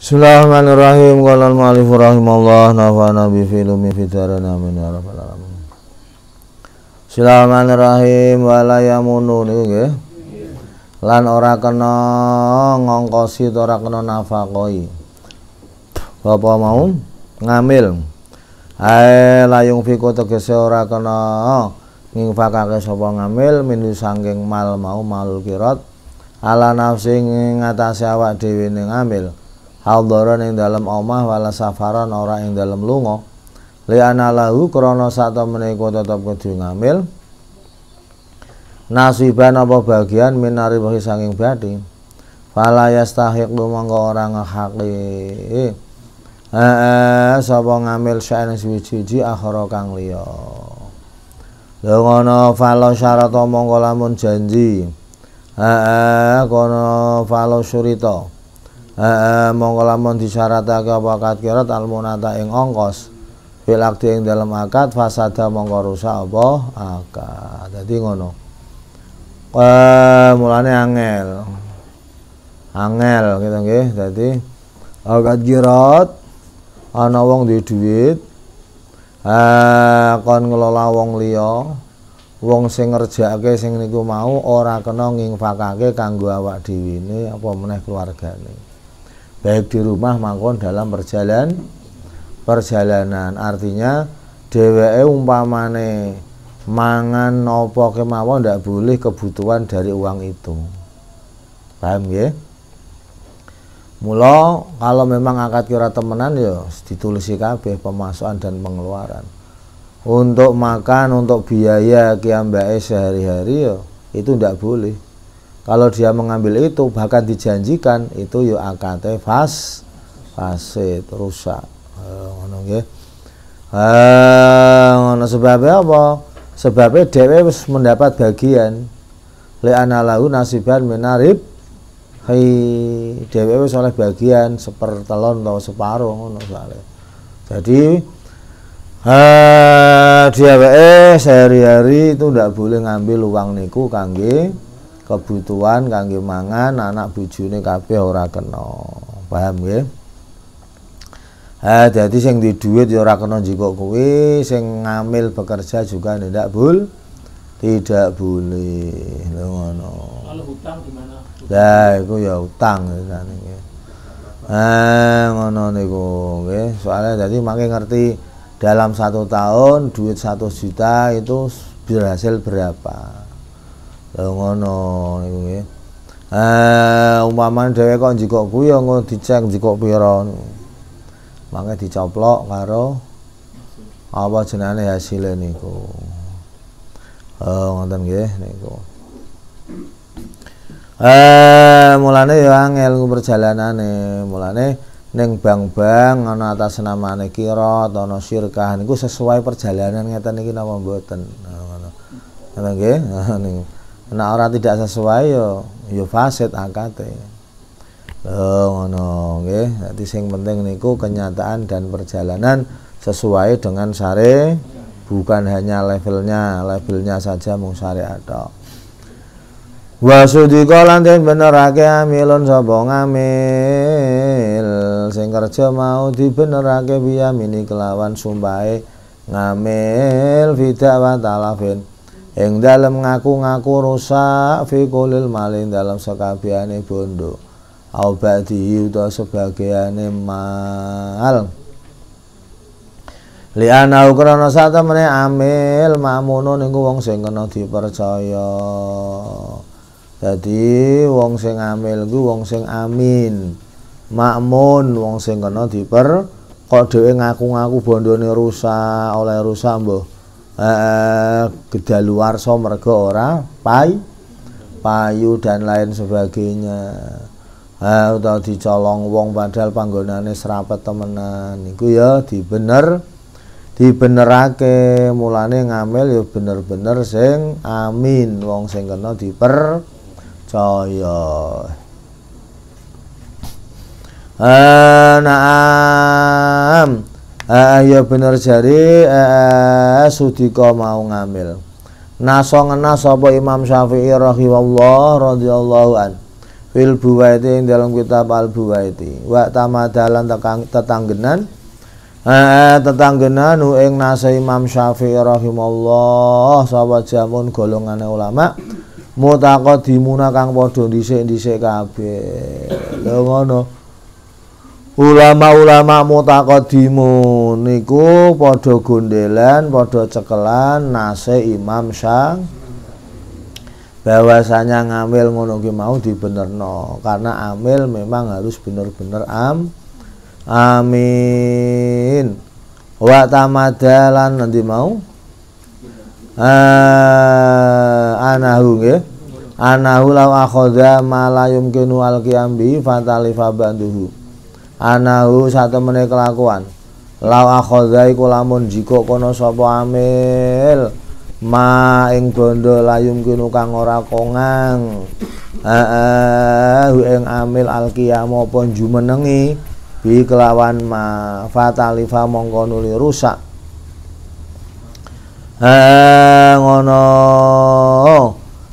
Bismillahirrahmanirrahim. Qala al-mu'allif rahimallahu nafa'ana bi filmi fitarana amin ya rabbal alamin. Bismillahirrahmanirrahim wala yamunu niku nggih. Lan ora kena ngongkosi ora kena nafakoi. Apa mau ngamil. Ae layung fiku tegese ora kena ngingfakake sapa ngamil minu sangking mal mau malul kirat ala nafsi ngatasi awak dhewe ning ngamil haldara ing dalam omah wala safaran ora ing dalam lunga. Li ana lahu krana sak temene tetep kudu ngamil. Nasiban apa bagian minari wahi sanging badi fala yastahiq monggo ora ngehaki eh sapa ngamil sa'ene suwi-suwi akhara kang liya. Lha ngono fala syarat monggo lamun janji. Heeh, kono falo surita. Heeh, monggo lamun disyaratake apa akad kirat almunata ing ongkos. Fil akdi ing dalam akad fasada monggo rusak apa akad. Dadi ngono. Eh, mulane angel. Angel gitu nggih. Dadi akad kirat ana wong duwe dhuwit. Eh, kon ngelola wong liya wong sing ngerjakake sing niku mau ora kena ngingfakake kanggo awak dhewe apa meneh keluargane baik di rumah maupun dalam perjalanan perjalanan. Artinya dheweke umpamane mangan apa kemawon ndak boleh kebutuhan dari uang itu. Paham ya Mula kalau memang akad kira temenan ya ditulisi kabeh pemasukan dan pengeluaran. Untuk makan untuk biaya kiambae sehari-hari ya itu tidak boleh kalau dia mengambil itu bahkan dijanjikan itu ya akate fas fasid rusak. Eh, ngono nggih. Eh ngono sebabnya apa? Sebabnya dhewe wis mendapat bagian. Li analau nasiban minarib hai dhewe wis oleh bagian sepertelon atau separuh ngono jadi eh sehari-hari itu ndak boleh ngambil uang niku kangge kebutuhan kangge mangan anak bujune kabeh ora kena. Paham ya Eh jadi sing di duit ya ora kena jiko kuwi sing ngambil bekerja juga tidak bul? Tidak boleh. Lho ngono. Kalau hutang gimana? Lah iku ya utang jane eh ngono niku nggih. Soalnya jadi makin ngerti dalam satu tahun duit satu juta itu berhasil berapa lho ngono niku nggih eh umpamane dhewe kok njikok kuwi ya ngono dicek njikok pira. Mangke dicoplok karo apa jenenge hasilnya niku. Oh ngoten nggih niku. Eh mulane ya angel perjalanane. Mulane ning bank-bank ana atas namane kirot ana syirkah niku sesuai perjalanan ngeten iki napa mboten? Ngono. Ngono nggih? Niku nek ora tidak sesuai yo yo fasid akate lho ngono nggih. Dadi sing penting niku kenyataan dan perjalanan sesuai dengan syare bukan hanya levelnya levelnya saja mung syariat tok Wa sudika lan den benerake amilun sapa ngamil. Sing kerja mau dibenerake biyamini kelawan sumpahe ngamil. Fidak wa talafin ing dalem ngaku-ngaku rusak fi kulil malin dalam sekabehane bondo au ba'di utawa sebagiane mal li ana ukrana satemene amil mamunun niku wong sing kena dipercaya Jadi wong sing amil ku wong sing amin. Makmun wong sing kena diper kok dhewe ngaku-ngaku bondone rusak, oleh rusak mbah. Eh kedaluwarsa mergo ora pai payu dan lain sebagainya. Eh utawa dicolong wong padahal panggonane serapet temenan. Iku ya dibener dibenerake mulane ngamil ya bener-bener sing amin wong sing kena diper caya eh naam ya bener jari. Eh sudika mau ngambil. Naso ngena sapa Imam Syafi'i rahimahullah radhiyallahu an. Fil buwaiti ing dalam kitab al buwaiti. Wa tamadalan tetanggenan. Eh tetanggenan ing nasa Imam Syafi'i rahimallah sapa jamun golongane ulama. Mutaqaddimuna kang padha dhisik-dhisik kabeh. Lho ngono ulama-ulama mutaqaddimun niku padha gondelan padha cekelan nase Imam Syafi'i bahwasanya ngambil ngono ki mau dibenerno karena amil memang harus bener-bener am amin. Wa tamadalan nanti mau? Uh, anahu nggih. Anahu law akhadha ma la yumkinu alqiyam fatalifa banduhu anahu satemene kelakuan. Law akhadha iku lamun jika kono sapa amil. Ma ing bondo layum kinu kang ora kongang. Heeh ing amil alqiyam apa jumenengi bi kelawan ma fatalifa mongko nuli rusak. Eh ngono.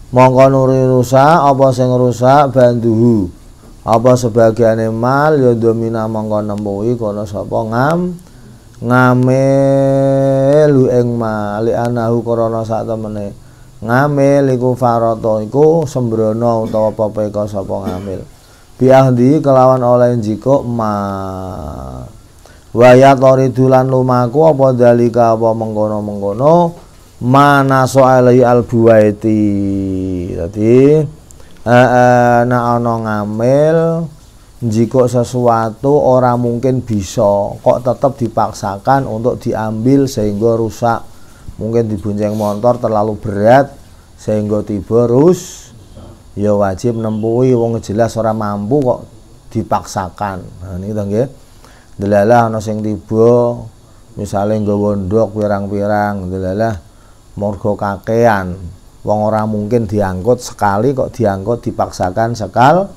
Mongko nuli rusak apa sing rusak? Banduhu apa sebagiane mal ya domina mongko nemui kono sapa? Ngam ngamil ing mali anahu krana sak temene. Ngamil iku farata iku sembrono utawa pepeka sapa ngamil. Biahdi kelawan oleh jiko ma. Waya toridulan lumaku apa dalika apa mengkono-mengkono? Mana soalai al buwaiti dadi eh, ana ngamil jika sesuatu orang mungkin bisa. Kok tetap dipaksakan untuk diambil sehingga rusak. Mungkin dibonceng motor terlalu berat sehingga tiba rus. Ya wajib nempuhi wong jelas orang mampu kok dipaksakan. Nah ini nggih. Delalah ana sing tiba misale nggawa ndok pirang-pirang delalah morgo kakean wong orang mungkin diangkut sekali kok diangkut dipaksakan sekal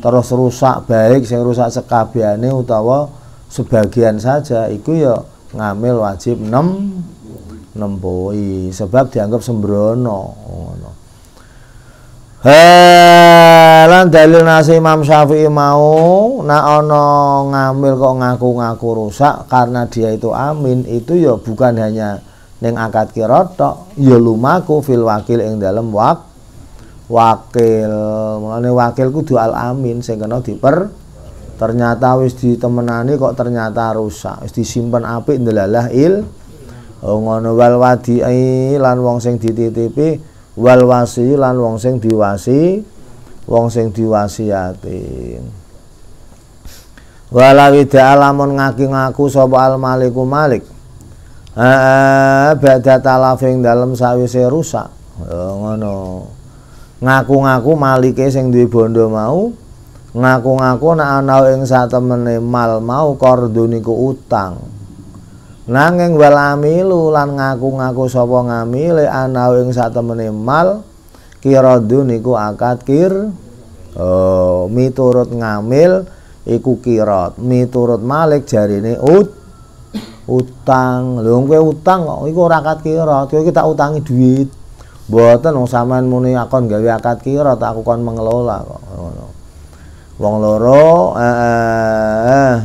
terus rusak baik sing rusak sekabiane utawa sebagian saja iku ya ngamil wajib 6 nempoi sebab dianggap sembrono ngono. Lan dalil nasi Imam Syafi'i mau nak ono ngamil kok ngaku-ngaku rusak karena dia itu amin itu ya bukan hanya ning akad kirotok ya lumaku fil wakil ing dalam wak wakil. Mulane wakil kudu al amin sing kena diper ternyata wis ditemenani kok ternyata rusak. Wis disimpen apik ndelalah il oh, ngono wal wadi lan wong sing dititipi wal wasi lan wong sing diwasi wong sing diwasiati. Walawi alamun ngaki ngaku sapa al maliku malik ba'da talafing dalam sawise rusak. Ngono. Ngaku-ngaku malike sing duwe bondo mau ngaku-ngaku nek ana ing satemene mal mau kordu niku utang. Nanging wal amilu lan ngaku-ngaku sapa ngamile ana ing satemene mal kiradu niku akad kir oh miturut ngamil iku kirat miturut malik jarine ut utang lho kowe utang kok iku ora akad kirat kowe tak utangi duit Mboten wong sampean muni akon gawe akad kira tak aku kon mengelola kok ngono. Wong loro eh, eh,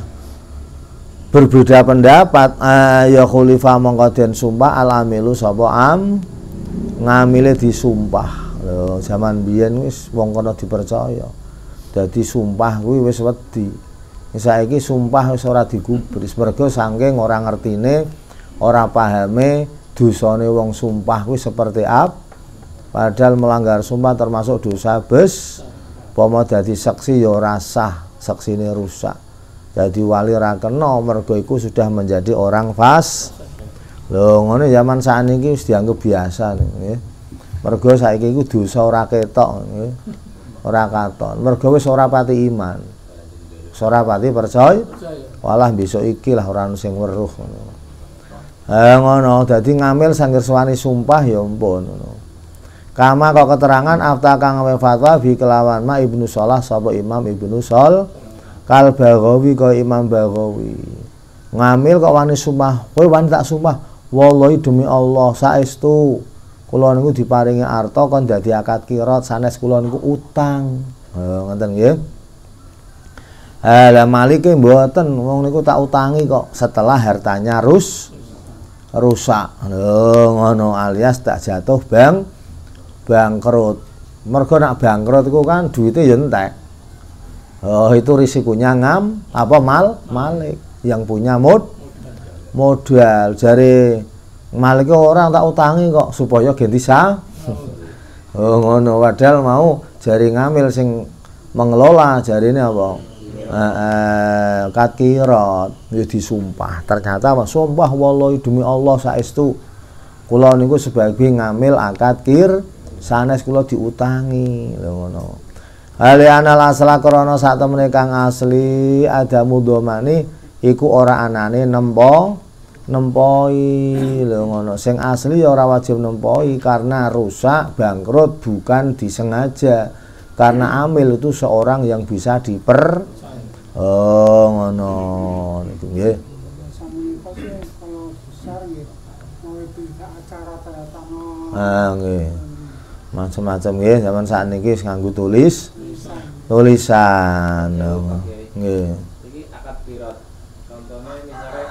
berbeda pendapat eh, ya khalifah mongko den sumpah alamilu sapa am ngamile disumpah. Lho zaman biyen wis wong kono dipercaya. Dadi sumpah kuwi wis wedi. Saiki sumpah wis ora digubris. Mergo saking ora ngertine, ora pahame dosane wong sumpah kuwi seperti apa padahal melanggar sumpah termasuk dosa bes. Pomo dadi saksi ya rasah ini rusak. Jadi wali rakeno mergo iku sudah menjadi orang fas. Lho ngono zaman ini sudah dianggap biasa nggih. Mergo saiki iku dosa ora ketok nggih. Ora katon. Mergo wis ora pati iman ora pati percaya walah besok iki lah orang sing weruh ngono eh ngono dadi ngamil sangger suwani sumpah ya ampun ngono Kama kau keterangan afta kang fatwa bi kelawan ma Ibnu Salah sapa Imam Ibnu Sol kal Baghawi kau Imam Baghawi. Ngamil kok wani sumpah, kowe wani tak sumpah, wallahi demi Allah saestu kula niku diparingi arta kon dadi akad kirat sanes kula niku utang. Oh, ngoten nggih. Eh, lah malike mboten wong niku tak utangi kok setelah hartanya rus rusak. Lho ngono alias tak jatuh bang bangkrut. Mergo nak bangkrut iku kan duitnya ya entek. Oh, itu risikonya ngam apa mal malik yang punya mod modal jari malik orang tak utangi kok supaya ganti sah. Oh ngono padahal mau jari ngambil sing mengelola jari ini apa? Eh, kakirat ya disumpah. Ternyata apa? Sumpah wallahi demi Allah saestu. Kula niku sebagai ngambil akad kir sanes kula diutangi. Lho ngono. Ali anal asla krana sak temene kang asli ada mudomani iku ora anane nempo nempoi. Lho ngono. Sing asli ya ora wajib nempoi karena rusak bangkrut bukan disengaja. Karena amil itu seorang yang bisa diper Oh, ngono. Niku nggih. Ah, nggih. Macam-macam nggih, zaman saat niki nganggo tulis. Tulisan. Nggih. Iki akad pirat. Contohnya misalnya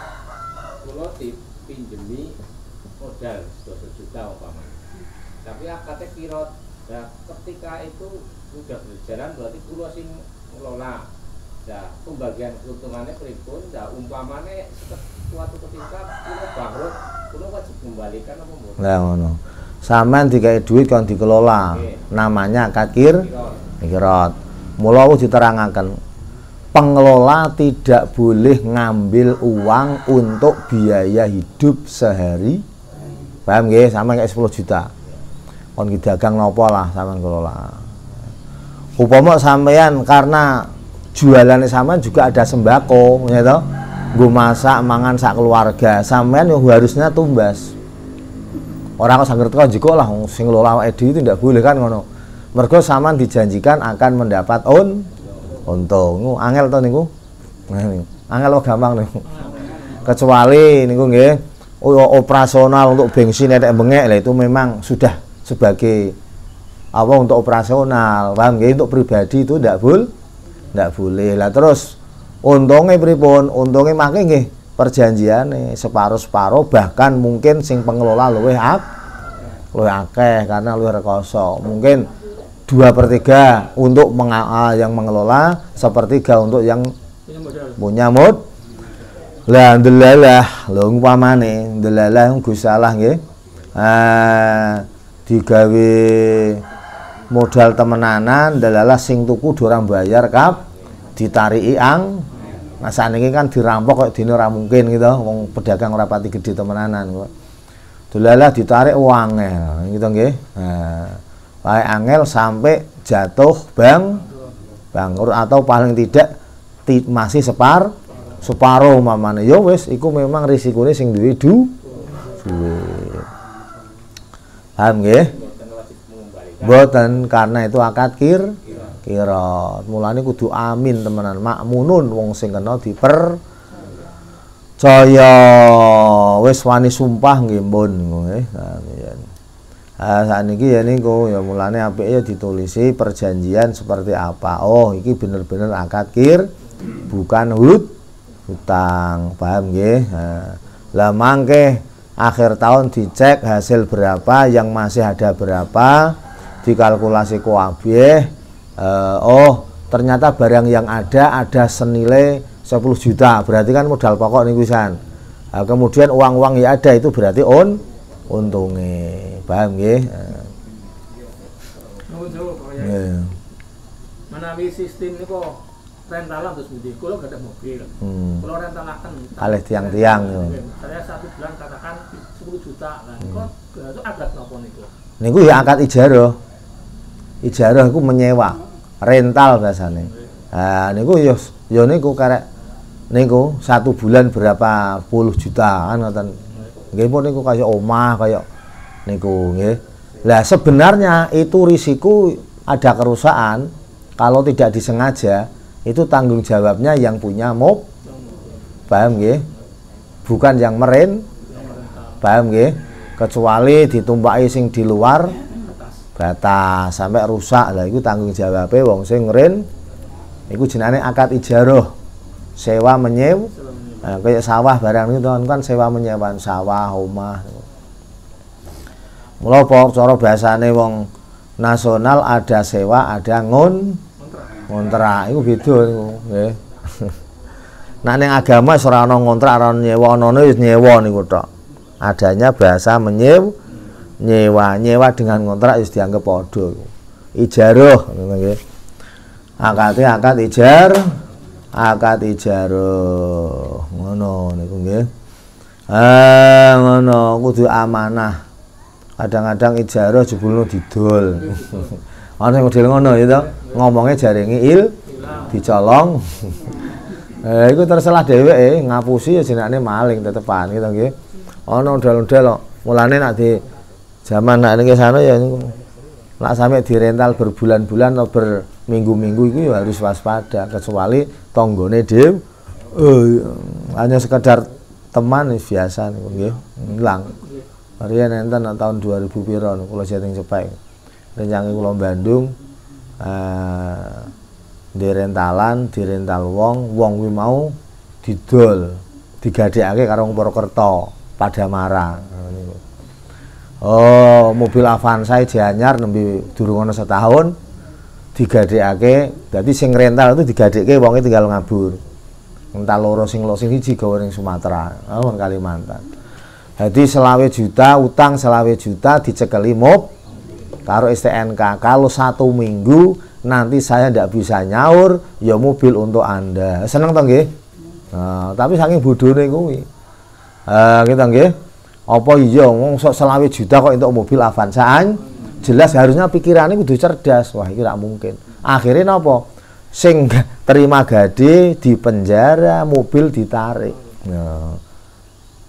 kula dipinjemi modal 12 juta umpamanya. Tapi akadnya pirat. Nah, ketika itu sudah berjalan berarti kula sing ngelola Nah, pembagian keuntungannya pripun, nah umpamane suatu ketika kulo bangkrut, kulo wajib kembalikan apa mboten? Lah ngono. Sampeyan dikai duit kan dikelola. Oke. Namanya kakir kirot. Mula wis diterangkan pengelola tidak boleh ngambil uang untuk biaya hidup sehari. Paham nggih? Sama kayak 10 juta. Kon dagang nopo lah sampean kelola. Upama sampean karena jualannya sampean juga ada sembako, ya toh? Gue masak mangan sak keluarga, sampean yang harusnya tumbas. Orang kok sangger teko jiko lah sing awake dhewe itu tidak boleh kan ngono. Mergo sampean dijanjikan akan mendapat un untung. Angel to niku. Angel kok gampang niku. Kecuali niku nggih operasional untuk bensin netek bengek itu memang sudah sebagai apa untuk operasional, paham nggih? Untuk pribadi itu tidak boleh tidak boleh. Lah terus untungnya pripun? Untungnya makai nggih perjanjian separuh-separuh bahkan mungkin sing pengelola luwih ak luwih akeh karena luwih rekoso. Mungkin dua per tiga untuk menga- ah, yang mengelola sepertiga untuk yang punya mod lah ndelalah. Lho umpamane ndelalah Gusti Allah nggih. Ah digawe modal temenanan ndelalah sing tuku dorang bayar kap ditariki ang. Nah sakniki kan dirampok kok dene ora mungkin gitu. Wong pedagang ora pati gede temenanan kok. Delalah ditarik wangel gitu nggih. Nah angel sampai jatuh bang bangkrut atau paling tidak ti- masih separ separuh mamane ya wis iku memang risikone sing duwe du paham nggih Boten karena itu akad kir kira. Mulane kudu amin temenan. Makmunun wong sing kena diper caya wis wani sumpah nggih mbun nggih. Amin. Ah sakniki ya niku ya mulane apike ya ditulisi perjanjian seperti apa. Oh, iki bener-bener akad kir bukan hut hutang. Paham nggih? Nah, lah mangke akhir tahun dicek hasil berapa, yang masih ada berapa, dikalkulasi kuabeh. Eh, oh, ternyata barang yang ada ada senilai 10 juta. Berarti kan modal pokok nih pisan. Nah, kemudian uang-uang yang ada itu berarti on untungnya. Paham? Eh, Yai. nggih. Menawi sistem niku rentalan terus budi. Kulo gak ada mobil. Hmm. Kulo rentalaken. Kalih tiang-tiang, yo. Saya satu bulan katakan 10 juta kan. Kok itu agak nopo niku? Niku ya akad ijarah. Ijarah iku menyewa, rental biasanya. Nah, niku yo yo niku karek niku satu bulan berapa puluh juta kan ngoten. Nggih pun niku kaya omah kaya niku nggih. Lah sebenarnya itu risiko ada kerusakan kalau tidak disengaja itu tanggung jawabnya yang punya mob paham nggih bukan yang meren paham nggih kecuali ditumpaki sing di luar batas sampai rusak. Lah itu tanggung jawab wong sing ngren iku jenenge akad ijaroh sewa menyew nah, kayak sawah barang itu kan sewa menyewa sawah omah. Mula cara bahasane wong nasional ada sewa ada ngon ngontrak. Iku beda nggih. Nah ning agama ora ana ngontrak ora nyewa ana nyewa niku tok. Adanya bahasa menyew nyewa nyewa dengan kontrak wis dianggap padha. Ijaroh ngono nggih. Akad akad ijar akad ijaroh. Ngono niku nggih. Ah ngono kudu amanah. Kadang-kadang ijaroh jebulno didol. Ana model ngono ya to ngomongnya jaringi il dicolong. Eh iku tersalah dheweke ngapusi ya jenenge maling tetepan gitu nggih. Ana ndal-ndal mulane nek di zaman nak sana ya nak sampai dirental berbulan-bulan atau berminggu-minggu itu ya harus waspada kecuali tonggone dew oh, hanya sekedar teman biasa nih nggih hilang. Rian enten tahun 2000 piro kula setting cepet rencange kula Bandung eh di rentalan, di rental wong, wong kuwi mau didol, digadekake karo Purwokerto, Padamarang. Oh, mobil Avanza Janyar nembe durung ana setahun digadekake. Dadi sing rental itu digadekke wonge tinggal ngabur. Entar loro sing lo sing siji gawe ning Sumatera, oh Kalimantan. Jadi selawe juta utang selawe juta dicekeli mob karo STNK. Kalau satu minggu nanti saya tidak bisa nyaur, ya mobil untuk anda. Seneng toh nggih? Nah, tapi saking bodone kuwi. Eh, kita nggih apa iya ngomong sok selawe juta kok untuk mobil Avanzaan? Jelas harusnya pikirannya kudu cerdas. Wah ini tidak mungkin. Akhirnya apa sing terima gade di penjara mobil ditarik. Nah.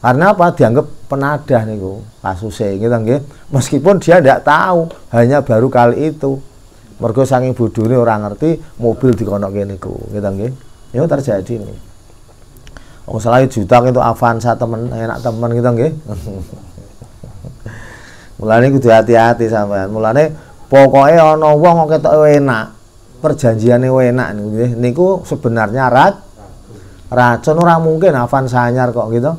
karena apa? Dianggap penadah nih kasusnya gitu nggih. Meskipun dia tidak tahu hanya baru kali itu. Mergo saking bodohnya orang ngerti mobil dikonok niku gitu nggih. Ya terjadi nih Oh selain juta itu Avanza temen enak temen gitu nggih. Mulane kudu hati-hati sampean. Mulane pokoke ana wong kok ketok enak. Perjanjiane enak niku nggih. Niku sebenarnya rat racun ora mungkin Avanza anyar kok gitu.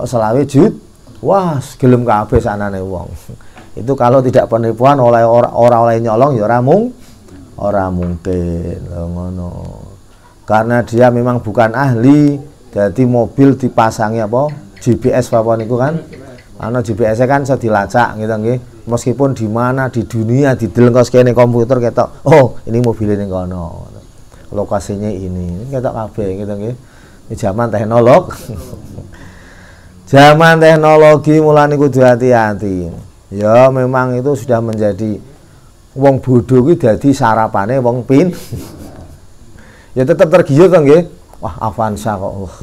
Oh selawe jut. Wah, gelem kabeh sanane wong. Itu kalau tidak penipuan oleh orang ora oleh nyolong ya ora mung ora mungkin. ngono. Karena dia memang bukan ahli, jadi mobil dipasangi apa? GPS apa niku kan? Ana GPS kan bisa dilacak gitu nggih. Meskipun di mana di dunia di delengkos kene komputer ketok oh ini mobil ini kono. Lokasinya ini. Ketok kabeh gitu nggih. Ini zaman teknolog. Zaman teknologi mulai kudu hati-hati. Ya memang itu sudah menjadi wong bodoh kuwi dadi sarapane wong pin. Ya tetap tergiur kan nggih wah Avanza kok uh,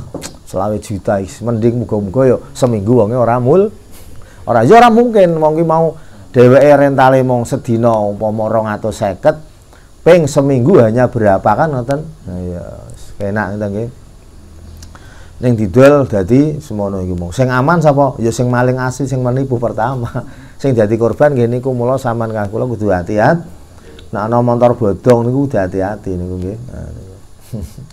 selawe juta mending muga-muga yo seminggu wonge ora mul. Ora ya ora mungkin wong mau dheweke rentale mong sedina umpama 250 ping seminggu hanya berapa kan ngoten? Nah ya enak ngoten nggih. Ning didol dadi semono iki mong sing aman sapa? Ya sing maling asli sing menipu pertama. Sing dadi korban nggih niku mula sampean kula kudu hati-hati. Nek ana motor bodong niku kudu hati-hati niku nah,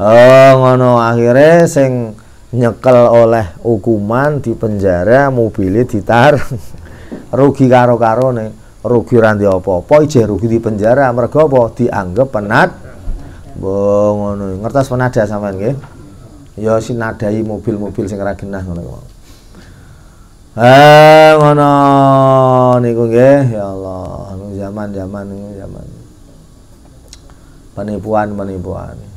Oh ngono. Akhirnya sing nyekel oleh hukuman di penjara mobilnya ditar. Rugi karo karo nih rugi ranti apa-apa ije rugi di penjara. Mereka apa? Dianggap penat. Oh, ngono. Ngertas penada sampean nggih? Ya sinadai mobil-mobil sing ora genah ngono Eh ngono niku nggih. Ya Allah zaman-zaman zaman penipuan-penipuan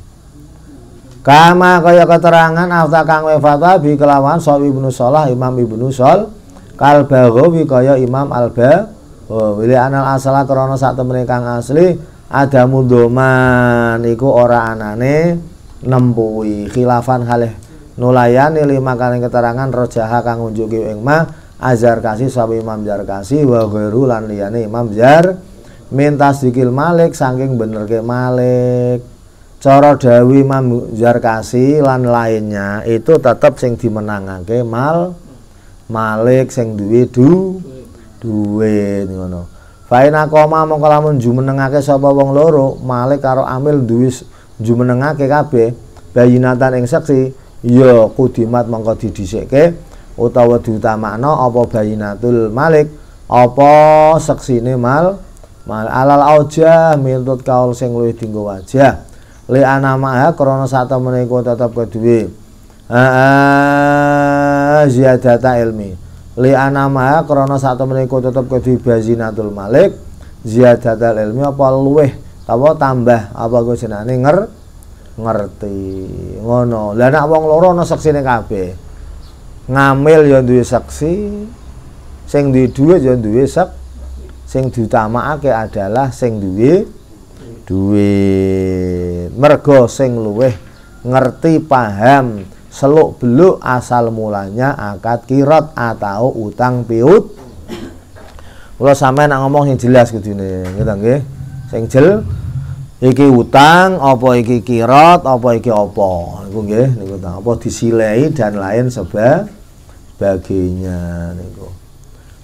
Kama kaya keterangan afta kang wefata bi kelawan sawi ibnu Salah Imam Ibnu Sol kal Baghawi kaya Imam Alba oh wili anal asala krana sak temene kang asli ada mundoman iku ora anane nempuwi khilafan halih nulayani lima kali keterangan rojaha kang ngunjuki ing ma azar kasih sawi Imam Jar kasih wa ghairu lan liyane Imam Jar. Minta sikil Malik saking bener ke Malik cara dawi Imam Zarkasi lan lainnya itu tetap sing dimenangake mal Malik sing duwe du duwe ngono. Faina koma mongko lamun jumenengake sapa wong loro malik karo amil duwe jumenengake kabeh. Bayinatan ing saksi ya kudimat mongko didhisikke utawa diutamakno apa bayinatul malik apa seksine mal? Mal alal auja mitut kaul sing luwih dinggo wajah li anama krana satemene iku tetep keduwe ziyadata ilmi. Li anama krana satemene iku tetep kudu bazinatul malik. Ziyadatal ilmi apa luweh apa tambah apa ku jenenge nger ngerti. Ngono. Lah nek wong loro ana seksine kabeh. Ngamil ya duwe seksi sing duwe dhuwit ya duwe sek sing diutamakake adalah sing duwe duit. Mergo sing luweh ngerti paham seluk beluk asal mulanya akad kirot atau utang piut. Kalau sampai nak ngomong yang jelas gitu gitu nggih. Sing jel iki utang apa iki kirot apa iki apa niku nggih niku apa disilei dan lain seba sebagainya niku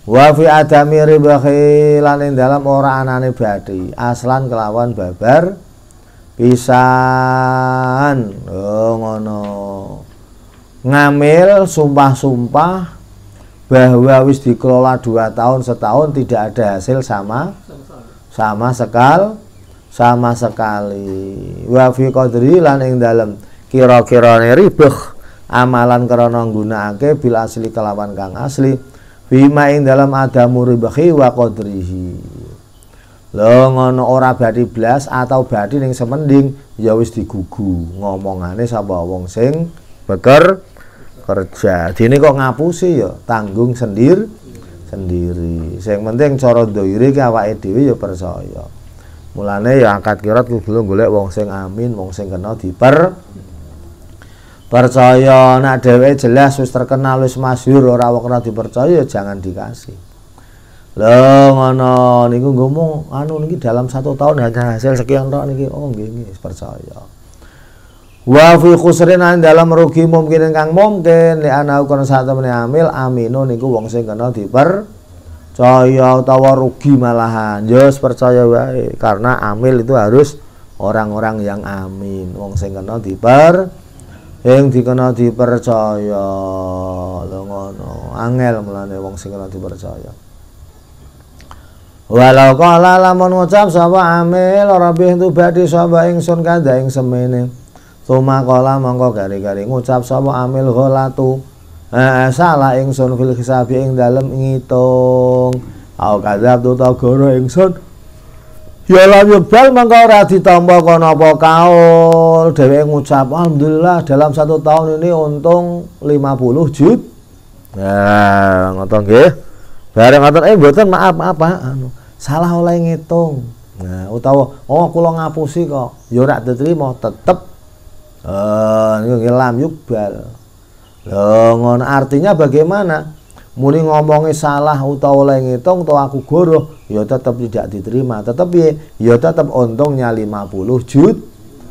wa fi adami ribahi lan ing dalam ora anane badi. Aslan kelawan babar pisan. Oh ngono. Ngamil sumpah-sumpah bahwa wis dikelola dua tahun setahun tidak ada hasil sama sama sekal sama sekali. Wa fi qadri lan ing dalem kira-kirane ribeh amalan krana nggunakake bil asli kelawan kang asli bima ing dalam adamu ribahi wa qadrihi. Lo ngono ora badi blas atau badi ning semending ya wis digugu. Ngomongane sapa wong sing beker kerja. Dene kok ngapusi ya? Tanggung sendiri sendiri. Sing penting cara ndoire ki awake dhewe ya percaya. Mulane ya angkat kirat kudu golek wong sing amin wong sing kena diper percaya nak dhewe jelas wis terkenal wis masyhur ora kena dipercaya ya jangan dikasih. Lho ngono niku ngomong anu niki dalam satu tahun hanya hasil sekian tok niki oh nggih nggih percaya. Wa fi khusrin dalam rugi mungkin kang mungkin li ana ukun satu amil amino niku wong sing kena diper caya utawa rugi malahan. Jos percaya wae karena amil itu harus orang-orang yang amin wong sing kena diper yang dikena dipercaya lho ngono angel mulane wong sing kena dipercaya walau kala lamun ngucap sapa amil ora bih tu badhe sapa ingsun kandha ing semene Tuma kola mongko gari-gari ngucap sapa amil gholatu. Eh salah ingsun fil hisabi ing dalem ngitung. Au kadzab tu tagoro ingsun. Ya lam yubal mongko ora ditampa kono apa kaul. Dheweke ngucap alhamdulillah dalam satu tahun ini untung 50 jut. Nah, ngoten nggih. Bareng ngoten eh mboten maaf Pak. Anu, salah oleh ngitung. Nah, utawa oh kula ngapusi kok. Ya ora diterima tetep Eh, niku lam yukbal. Loh, ngono artinya bagaimana? Muni ngomongi salah utawa oleh ngitung atau aku goroh, ya tetap tidak diterima. Tetapi ya tetap untungnya 50 jut.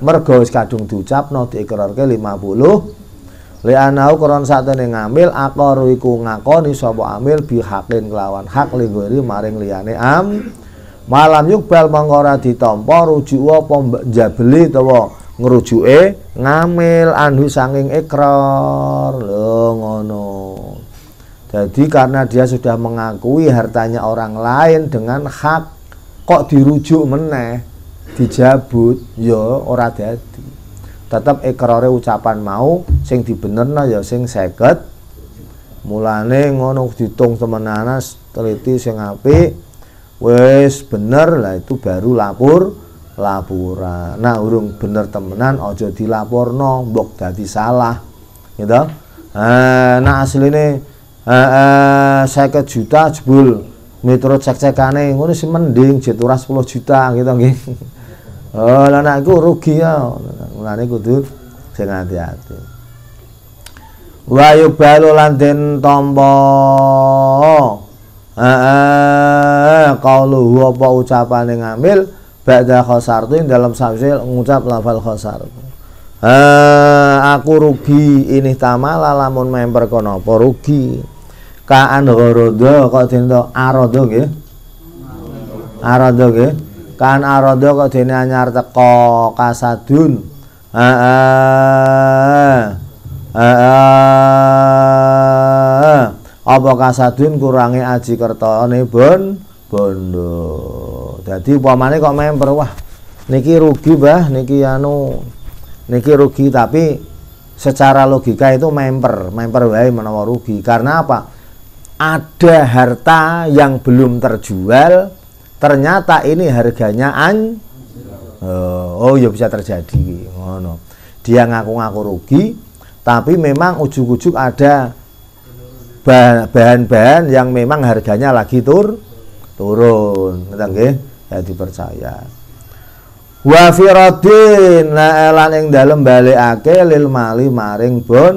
Mergo wis kadung diucapno diikrarke 50 li anau kron satene ngambil akor iku ngakoni sapa amil bihakin kelawan hak linggori maring liyane am. Malam yukbal mangko ora ditampa rujuk apa jabeli utawa ngrujuke ngamil anhu sanging ikrar. Lho ngono jadi karena dia sudah mengakui hartanya orang lain dengan hak kok dirujuk meneh dijabut ya ora dadi. Tetap ikrare ucapan mau sing dibenerno ya sing seket. Mulane ngono ditung temenanan teliti sing apik wis bener lah itu baru lapor laporan. Nah urung bener temenan ojo dilaporno mbok dadi salah gitu. Eh, nah asline saya juta jebul. Miturut cek-cekane ngono sih mending jet 10 juta gitu nggih. Oh lah nek iku rugi ya. Mulane kudu sing hati-hati. Wa yubalu lan den tampa. Eh qauluhu apa ucapane ngambil? Ba'da khasartu dalam sawise ngucap lafal khasar. Eh aku rugi ini tamala lamun member kono apa rugi kaan ghorodo kok dinto arodo nggih? Arada nggih. Kan arada kok dene anyar teko kasadun. Heeh. Heeh. Apa kasadun kurangi aji kertone bon bondo. Dadi upamane kok memper wah niki rugi bah niki anu niki rugi tapi secara logika itu memper memper wae menawa rugi. Karena apa ada harta yang belum terjual ternyata ini harganya an oh, oh ya bisa terjadi ngono. Dia ngaku-ngaku rugi tapi memang ujuk-ujuk ada bahan-bahan yang memang harganya lagi tur turun. Nggih? Ya dipercaya. Wa firadin la elan ing dalem lil mali maring bon.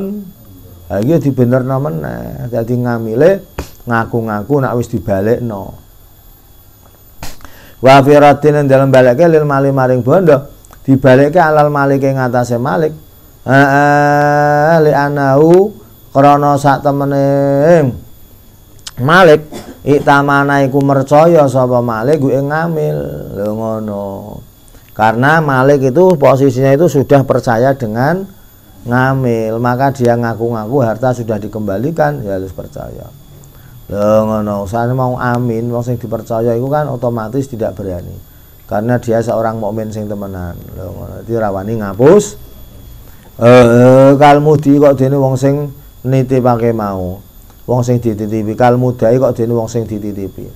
Ha iki dibenerno meneh. Dadi ngamile ngaku-ngaku nak wis dibalekno. Wa firatin dalam balike lil mali maring bondo dibalikke alal malik ing atase malik. Li anau krana sak temene malik iktamana iku mercaya sapa malik gue ngamil. Lho ngono. Karena malik itu posisinya itu sudah percaya dengan ngamil maka dia ngaku-ngaku harta sudah dikembalikan ya harus percaya Lho ngono, usahane mau amin wong sing dipercaya iku kan otomatis tidak berani. Karena dia seorang mukmin sing temenan. Lho ngono, dadi rawani ngapus. Eh kalmudi kok dene wong sing nitipake mau. Wong sing dititipi kalmudai kok dene wong sing dititipi.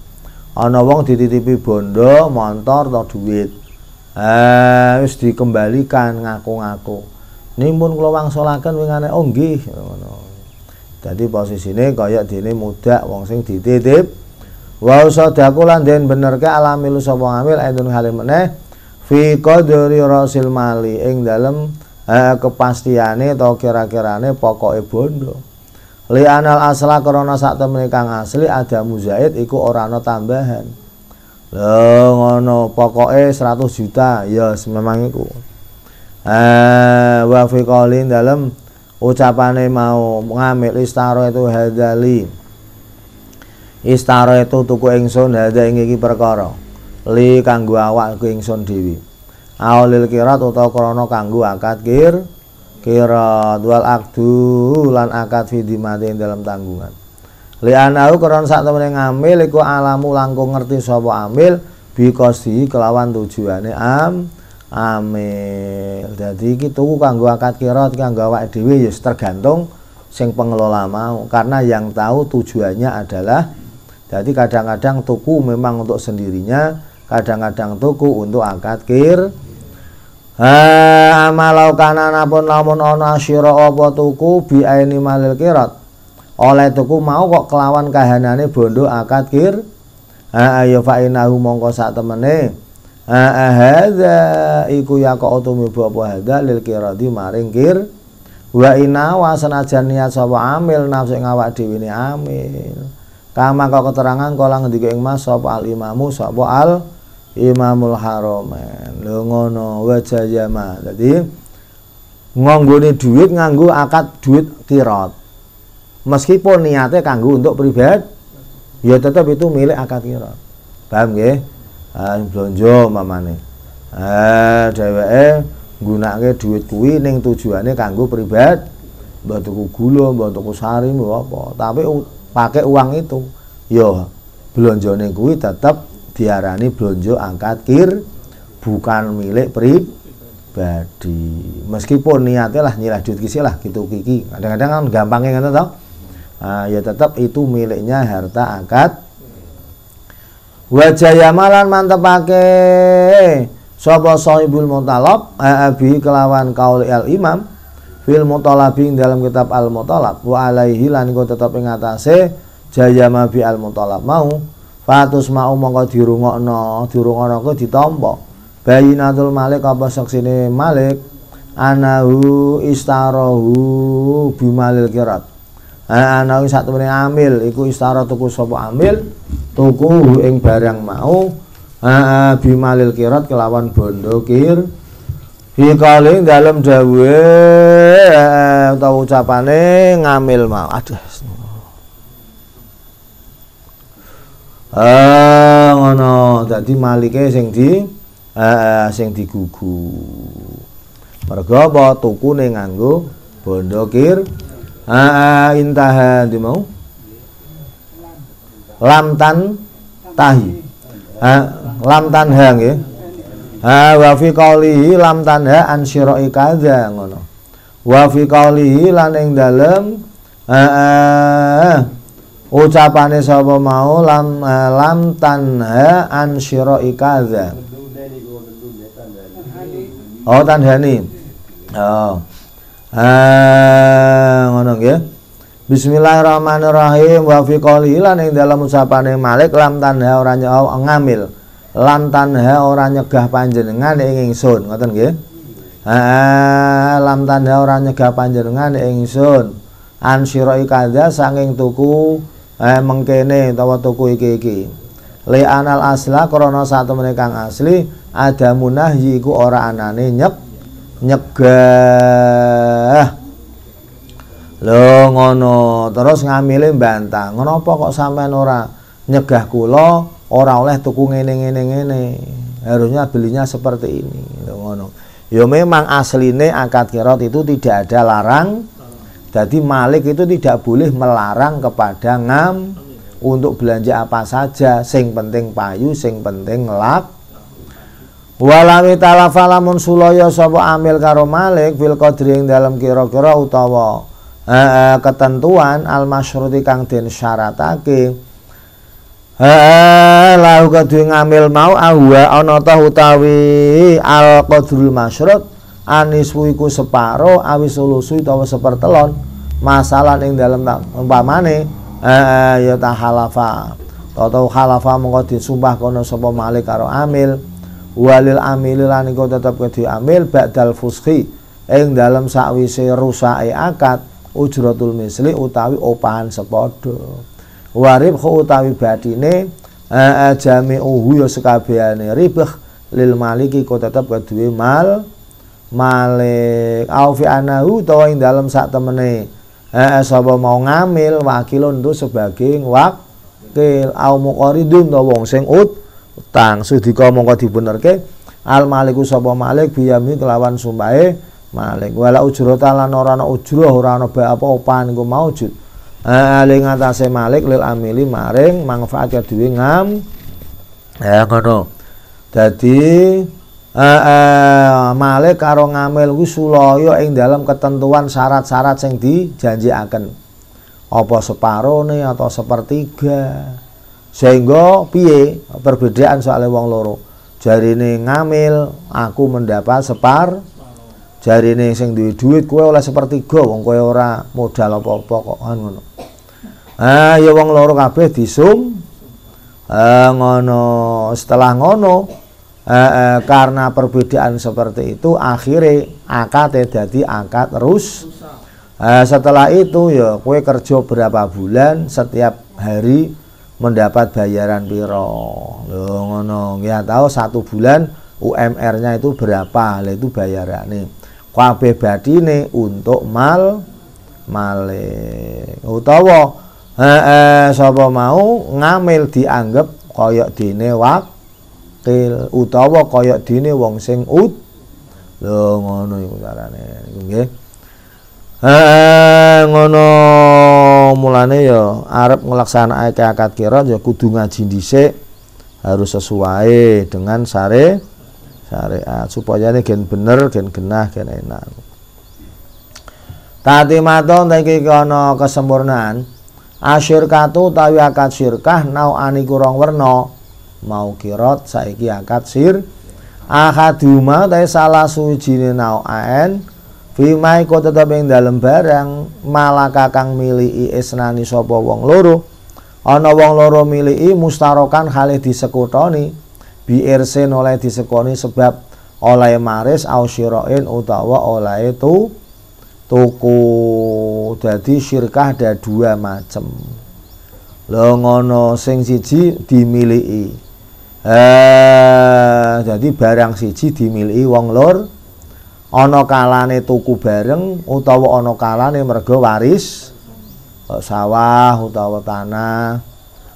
Ana wong dititipi bondo, motor atau duit. Eh wis dikembalikan ngaku-ngaku. Nimpun kula wangsulaken wingane oh nggih ngono. Jadi posisine kaya dene mudak wong sing dititip. Wa usadaku lan den bener ke alamilu sapa ngamil aidun halim meneh fi qadri rasil mali ing dalem eh, kepastiane atau kira-kirane pokoke bondo. Li anal asla krana sak temene kang asli ada muzaid iku ora ana tambahan. Lho ngono pokoke 100 juta ya memang iku. Eh wa fi qalin dalem ucapane mau ngambil istaro itu hadali istaro itu tuku ingsun hadha ing iki perkara. Li kanggo awakku ingsun dhewe. Awalil kirat utawa krana kanggo akad kir kirat. Wal akdu lan akad fidimati dalam tanggungan. Li anau krana sak temene ngambil iku alamu langkung ngerti sapa amil bikosi kelawan tujuane am amil jadi iki tuku kanggo akad kira kanggo awak dhewe ya tergantung sing pengelola mau. Karena yang tahu tujuannya adalah jadi kadang-kadang tuku memang untuk sendirinya kadang-kadang tuku untuk akad kir. Amalau kana napun lamun ana asyira apa tuku bi aini malil kirat. Oleh tuku mau kok kelawan kahanane bondo akad kir. Ha ayo fa inahu mongko sak temene hadza iku yaqa tumubu apa hadza lil kiradi maring kir. Wa ina wa sanajan niat sapa amil nafsu ngawak ne amil. Kama kok keterangan kala ngendika ing Mas sapa al imamu sapa al imamul haramain lho ngono wa jayama dadi nganggone duit nganggo akad duit kirat. Meskipun niatnya kanggo untuk pribadi ya tetap itu milik akad kirat. Paham nggih ah blonjo mamane. Ah dheweke nggunakake dhuwit kuwi ning tujuane kanggo pribadi mbok tuku gula mbok tuku sari mbok apa. Tapi pakai uang itu. Yo blonjone kuwi tetap diarani blonjo angkat kir bukan milik pribadi. Meskipun niatnya lah nyilah duit kisi lah gitu kiki. Kadang-kadang kan gampangnya kan tau nah, ya tetap itu miliknya harta angkat wajaya malan mantepake. Sapa sahibul mutalab? Abi kelawan kaul al imam. Fil mutalabing dalam kitab al mutalab. Wa alaihi lan iku tetep ing jaya mabi al mutalab mau. Fatus mau mongko dirungokno dirungokno ku ditampa bayinatul malik apa saksine malik? Anahu istarahu bimalil kirat. Ana sak temene amil. Iku istara tuku sapa amil tuku ing barang mau. Ha bimalil kirat kelawan bondo kir. Fi kali dalam dawe utawa ucapane ngamil mau. Aduh. Ngono. Dadi malike sing di eh, sing digugu. Mergo apa tukune nganggo bondo kir? Ah intaha di mau lam tan tahi. Ah, lam tan ha nggih. Ah wa fi qaulihi lam tan ha an syira'i kadza ngono. Wa fi qaulihi lan ing dalem ucapane sapa mau lam lam tanha an syira'i kadza oh tanhani oh. Ah ngono nggih Bismillahirrahmanirrahim. Wa fi qouli lan ing dalam ucapane Malik lam tanha ora ngamil. Lam tanha ora nyegah panjenengan ing ingsun. Ngoten nggih? Ah, lam tanha ora nyegah panjenengan ing ingsun. An syira'i kadza saking tuku eh mengkene utawa tuku iki-iki. Li anal asla krana satu kang asli ada munahyi iku ora anane nyek nyegah lho ngono. Terus ngamile bantah ngono kok sampean ora nyegah kula? Ora oleh tuku ngene ngene harusnya belinya seperti ini. Lho ngono. Ya memang asline akad kirot itu tidak ada larang. Jadi Malik itu tidak boleh melarang kepada ngam untuk belanja apa saja, sing penting payu, sing penting lak. Walami talafalamun sulaya sapa amil karo Malik fil dalam kira-kira utawa eh, ketentuan al masyruti kang den syaratake. Eh lahu kadhe ngamil mau ahwa ana ta utawi al qadrul masyrut aniswu iku separo awis sulusu utawa sepertelon. Masalah ing dalam umpamane eh ya tahalafa atau halafa mengko disumpah kono sapa malik karo amil. Walil amil lan iku tetep kedhi amil ba'dal fuskhi ing dalam sakwise rusake akad ujratul misli utawi opahan sepadha warib utawi badine eh jami'uhu ya sekabehane ribah lil maliki kok tetep kedue mal Malik. Au fi anahu utawa ing dalem sak temene. Eh sapa mau ngamil wakilun tu sebagai wakil. Au muqaridun to wong sing ut utang. Sudika mongko dibenerke al maliku sapa malik biyami kelawan sumpahe malik wala ujrata lan ora ana ujrah ora ana apa opan iku maujud ling atase malik lil amili maring manfaat dhewe ngam ya ngono dadi Malik karo ngamil kuwi sulaya ing dalam ketentuan syarat-syarat sing dijanjikaken. Apa separone atau sepertiga. Sehingga piye perbedaan soal wong loro. Jarine ngamil aku mendapat separ jarine sing duwe duit kowe oleh sepertiga wong kowe ora modal apa-apa kok ngono. Ah ya wong loro kabeh disum. Ah ngono setelah ngono eh, eh, karena perbedaan seperti itu akhirnya akad jadi akad terus eh, setelah itu ya kue kerja berapa bulan setiap hari mendapat bayaran piro lo ngono ya tahu satu bulan UMR-nya itu berapa lah itu bayarannya kabeh badine untuk mal male utawa eh, eh, sapa mau ngamil dianggap koyok dine wak wakil utawa kaya dene wong sing ut. Lho ngono iku carane. Iku nggih. Eh ngono. Mulane ya arep nglaksanakake akad kira ya kudu ngaji dhisik harus sesuai dengan sare syariat. Supaya ini gen bener gen genah gen enak. Tati maton iki kono kesempurnaan. Asyirkatu tawi akad syirkah nau ani kurang werna mau kirot saiki akad sir ahaduma ta salah suwijine naoan Fimai kau tetap ing dalam barang malaka kang miliki isnani sapa wong loro. Ana wong loro miliki mustarokan halih disekutoni biirsin oleh disekoni sebab oleh maris au syirain utawa oleh itu tuku. Jadi syirkah ada dua macam lo ngono sing siji dimiliki. Eh jadi barang siji dimiliki wong lor. Ana kalane tuku bareng utawa ana kalane mergo waris. Sawah utawa tanah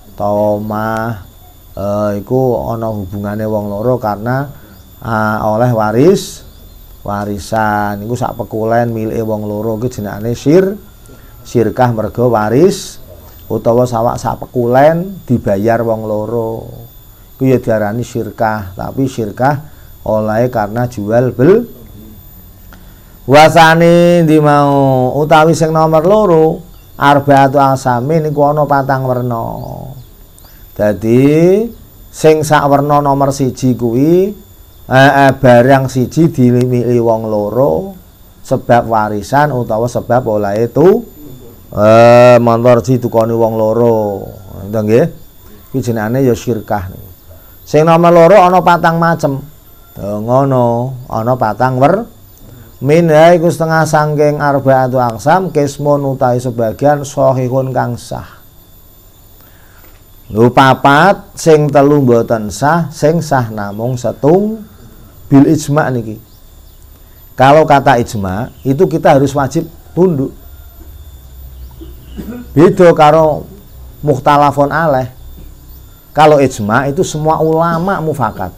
utawa omah eh, iku ana hubungane wong loro karena uh, oleh waris warisan. Iku sak pekulen milike wong loro iki jenenge sir sirkah mergo waris utawa sawak sak pekulen dibayar wong loro iku ya diarani sirkah tapi sirkah oleh karena jual bel. Wasani di mau? Utawi sing nomor loro arbaatu asami niku ana patang werna dadi sing sak werna nomor siji kuwi eh, eh, barang siji dilimili wong loro sebab warisan utawa sebab oleh itu eh montor si tukoni wong loro. Ngoten nggih? Iki jenenge ya syirkah sing nomor loro ana patang macem. Ngono. Ana patang wer. Min ya iku setengah sangking arbaatu aksam kismun utai sebagian sahihun kang sah Lho papat sing telu mboten sah sing sah namung setung bil ijma niki. Kalau kata ijma itu kita harus wajib tunduk. Beda karo muhtalafon aleh. Kalau ijma itu semua ulama mufakat.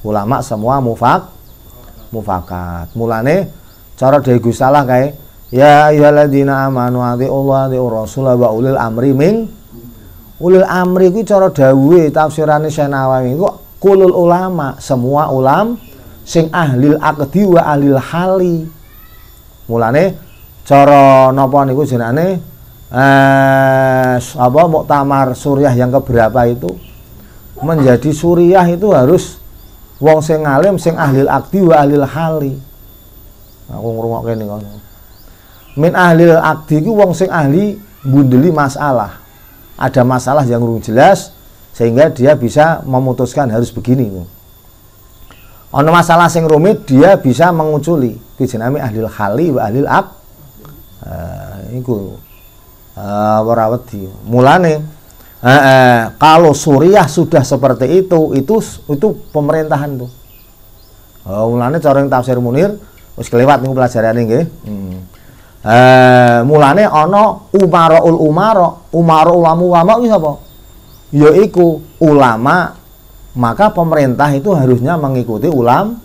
Ulama semua mufak mufakat. Mulane cara dari salah kayak ya ayyuhalladzina amanu Allah ati rasul wa ulil amri ming ulil amri kuwi cara dawuhe tafsirane Syekh Nawawi. Kok kulul ulama? Semua ulam sing ahlil akdi wa ahlil hali. Mulane cara napa niku jenenge eh apa muktamar suriah yang keberapa itu? Menjadi suriah itu harus wong sing alim sing ahlil akdi wa ahlil hali. Aku ngrungokke niku. Min ahlil akdi ku wong sing ahli bundeli masalah ada masalah yang urung jelas sehingga dia bisa memutuskan harus begini. Ono masalah sing rumit dia bisa menguculi. Jenami ahli khali wa ahli ab uh, iku uh, mulane uh, uh, kalau Suriah sudah seperti itu itu itu pemerintahan tuh. Uh, mulane cara yang tafsir Munir wis kelewat niku pelajaran nggih. Hmm. Uh, mulane ana umaraul umara umara ulama ulama iki sapa? Yaitu ulama maka pemerintah itu harusnya mengikuti ulam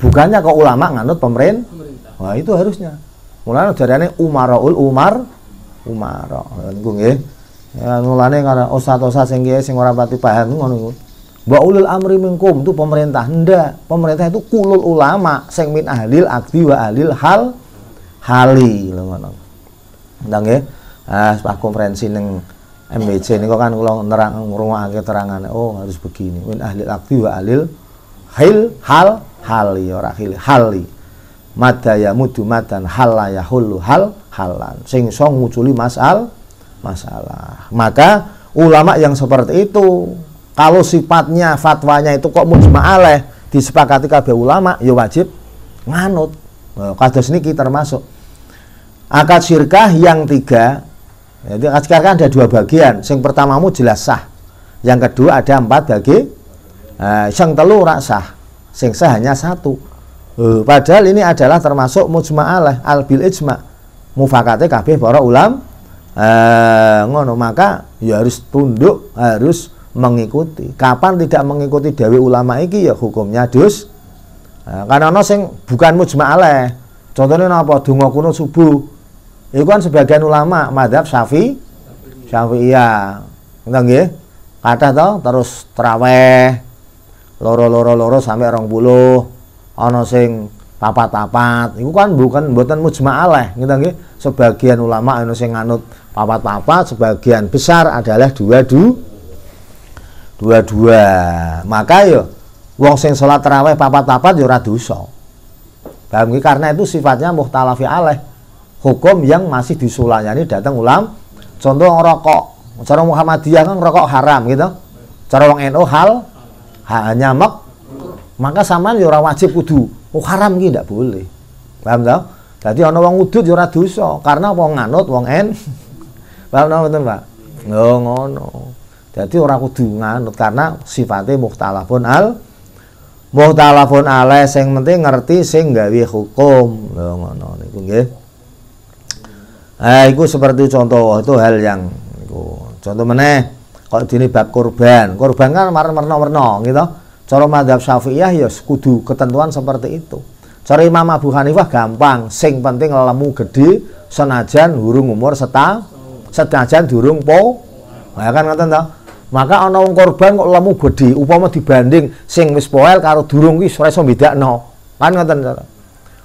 bukannya ke ulama nganut pemerintah wah itu harusnya. Mulanya jadinya umaraul umar umara niku nggih. Ya mulane karena ustaz-ustaz sing sing ora pati paham ngono niku Wa ulul amri minkum itu pemerintah. Ndak, pemerintah itu kulul ulama sing min ahlil akdi wa ahlil hal hali lho ngono. Ndang nggih. Ah, konferensi ning MBC ini kan kalau nerang ngrungokake terangane oh harus begini min ahli akti wa alil hil hal hali ora hil hali madaya mudu madan halaya hulu hal halan sing song nguculi masal masalah maka ulama yang seperti itu kalau sifatnya fatwanya itu kok mujma'aleh disepakati kabeh ulama ya wajib nganut kados niki termasuk akad syirkah yang tiga jadi sekarang ada dua bagian. Yang pertamamu jelas sah. Yang kedua ada empat bagi. Nah, yang telu sah. Yang sah hanya satu. Uh, padahal ini adalah termasuk mujma'alah al bil ijma. Mufakate kabeh para ulam. Uh, ngono maka ya harus tunduk, harus mengikuti. Kapan tidak mengikuti dewi ulama iki ya hukumnya dus. Nah, karena ono sing bukan mujma'alah. Contohnya apa? Donga kuno subuh. Itu kan sebagian ulama madhab syafi syafi iya entah nggih? Kata toh terus teraweh loro loro loro sampai orang buluh ono sing papat-papat. Itu kan bukan buatan mujma'alah gitu nggih? Sebagian ulama ono sing nganut papat-papat sebagian besar adalah dua du dua dua maka yo wong sing sholat teraweh papat-papat yo ora dosa. Paham karena itu sifatnya muhtalafi alaih hukum yang masih disulayani datang ulam contoh rokok cara Muhammadiyah kan rokok haram gitu. Cara wong NU hal hanya mak maka sama ya wajib kudu. Oh haram tidak boleh. Paham tau jadi ana wong udut ya dosa karena wong nganut wong en paham tau betul Pak? Ngono. Jadi orang kudu nganut karena sifatnya muhtalafun al muhtalafun alaih sing penting ngerti sing gawe hukum lho ngono niku nggih Eh, itu seperti contoh itu hal yang itu. Contoh mana? kok dene bab kurban. Kurban kan warna-warna gitu. Cara madhab Syafi'iyah ya kudu ketentuan seperti itu. Cara Imam Abu Hanifah gampang, sing penting lemu gede senajan hurung umur seta senajan durung po. Nah kan ngoten to. Maka ana wong korban kok lemu gede, upama dibanding sing wis poel karo durung kuwi ora iso bedakno. Kan ngoten.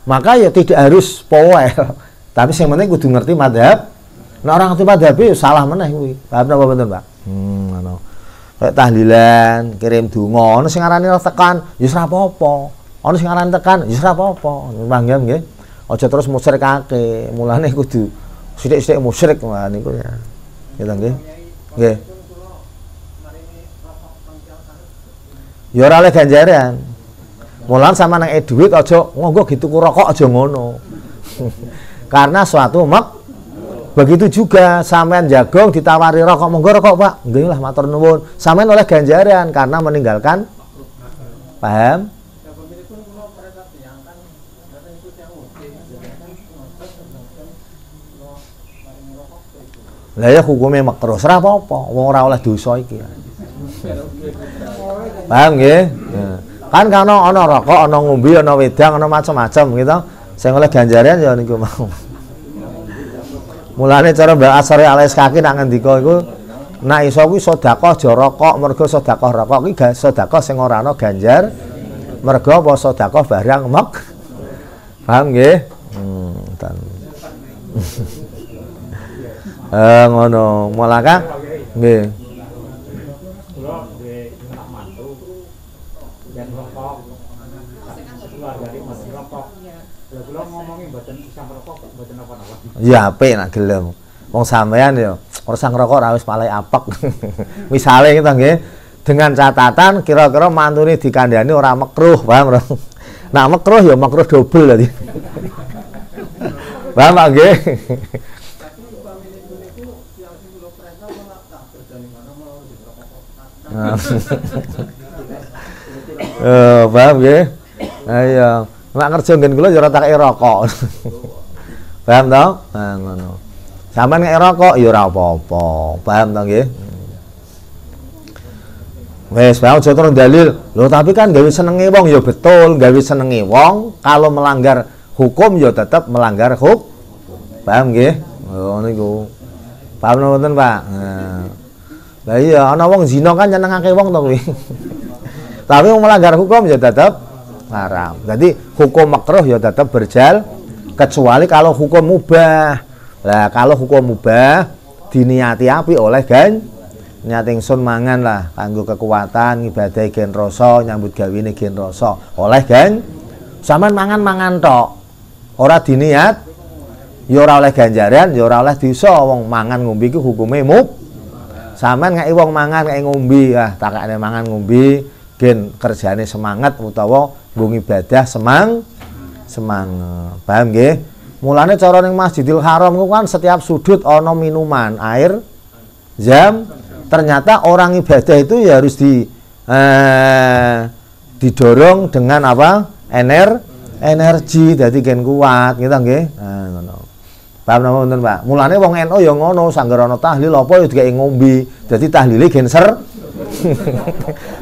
Maka ya tidak harus poel. Tapi sing penting kudu ngerti madhab. Nah orang ngerti madhab ya salah meneh kuwi. Paham napa mboten, Pak? Hmm, ngono. Kayak tahlilan, kirim donga, ono sing arane tekan, ya ora apa-apa. Ono sing aran tekan, ya ora apa-apa. Paham nggih? Aja terus musyrikake. Mulane kudu sithik-sithik musyrik wah niku ya. Gitu nggih. Nggih. Ya ora oleh ganjaran. Mulan sama nang duit aja monggo gitu rokok aja ngono. Karena suatu mak Begitu juga sampean jagong ditawari rokok monggo rokok Pak. Nggih lah matur nuwun. Sampean oleh ganjaran karena meninggalkan paham? Lah ya hukumnya makruh, ora apa-apa, wong ora oleh dosa iki. Paham nggih? Ya. Kan kana ana rokok, ana ngombe, ana wedang, ana macam-macam gitu. Sing oleh ganjaran ya niku mau. Mulane cara Mbak Asari alis kaki nak ngendika iku nak iso kuwi sedekah aja rokok, mergo sedekah rokok iki sedekah sing ora ana ganjar. Mergo apa sedekah barang mek. Paham nggih? Hmm, Eh ngono, mulaka nggih. Kula nggih tak mantu. Yen rokok. Keluar dari mas rokok. Lha kula ngomongi mboten sang rokok mboten apa-apa. Ya apik nak gelem. Wong sampean ya ora sang rokok ora wis palai apek. Misale gitu nggih. Dengan catatan kira-kira mantune dikandani ora makruh, paham ora? Nah makruh ya makruh double tadi. Paham nggih? Eh, paham nggih? Ayo, nek kerja nggen kula ya ora tak rokok. Paham to? Nah, ngono. Sampeyan nek rokok ya ora apa-apa. Paham to nggih? Wes, paham aja terus dalil. Loh, tapi kan gawe senenge wong ya betul, gawe senenge wong kalau melanggar hukum ya tetap melanggar hukum. Paham nggih? Oh niku. Paham nonton, Pak? Nah. Lah iya ana wong zina kan nyenengake wong to kuwi. Tapi melanggar hukum ya tetap haram. Jadi hukum makruh ya tetap berjal kecuali kalau hukum mubah. Lah kalau hukum mubah diniati api oleh gan niat ingsun mangan lah. Kanggo kekuatan ibadah gen rasa nyambut gawene gen rasa oleh gan sampean mangan-mangan tok ora diniat ya ora oleh ganjaran ya ora oleh dosa. Wong mangan ngombe iku hukume mubah Sampeyan ngeki wong mangan ngeki ngombe, ah takane mangan ngombe gen kerjane semangat utawa nggo ibadah semang semangat. Paham nggih? Mulane cara ning Masjidil Haram ku kan setiap sudut ana minuman, air, jam. Ternyata orang ibadah itu ya harus di eh, didorong dengan apa? Ener energi jadi gen kuat gitu nggih. Nah. Paham napa wonten, Pak? Mulane wong NU ya ngono, sangger ana tahlil apa ya dikek ngombe. Dadi tahlile genser.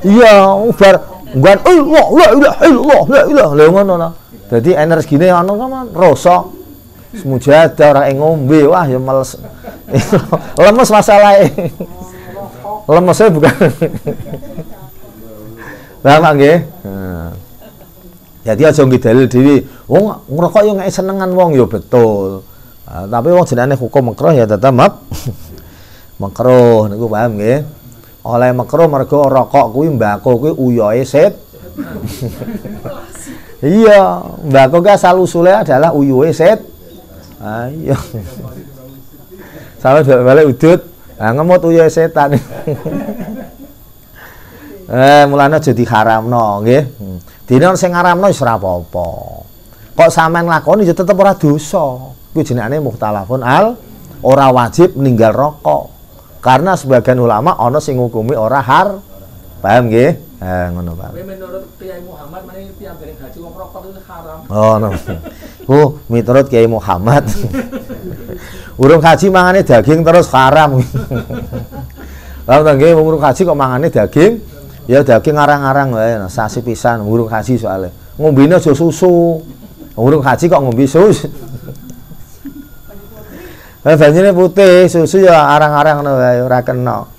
Iya, bar nggon Allah la ilaha illallah la ilaha lha ngono lah. Dadi energine ana kan rasa semujadah ora ngombe. Wah ya males. Lemes masalahe. Lemesnya bukan. Paham nggih? Nah. Jadi aja nggih dalil dhewe. Wong ngrokok yo ngek senengan wong yo betul. Uh, tapi wong jenenge hukum makruh ya tetap map makruh niku paham nggih. Oleh makruh mergo rokok kuwi mbako kuwi uyoe set. Iya, mbako ki asal usulnya adalah uyuhe set. Ayo. Sampai balik udut. Nah, ngemut uyoe setan. eh, mulane aja diharamno nggih. Dene sing ngaramno wis ora apa-apa. Kok sampean nglakoni ya tetep ora dosa. Kuwi jenenge mukhtalafun al ora wajib meninggal rokok. Karena sebagian ulama ana sing ngukumi ora har. Paham nggih? Eh ngono, Pak. Menurut Kiai Muhammad mana tiap bareng haji wong rokok itu haram. Oh, no. Oh, miturut Kiai Muhammad. Urung haji mangane daging terus haram. Lah nggih wong urung haji kok mangane daging ya daging arang-arang wae nah, sasi pisan urung haji soalnya ngombene aja susu urung haji kok ngombe susu Lah banyune putih, susu ya arang-arang ora kena.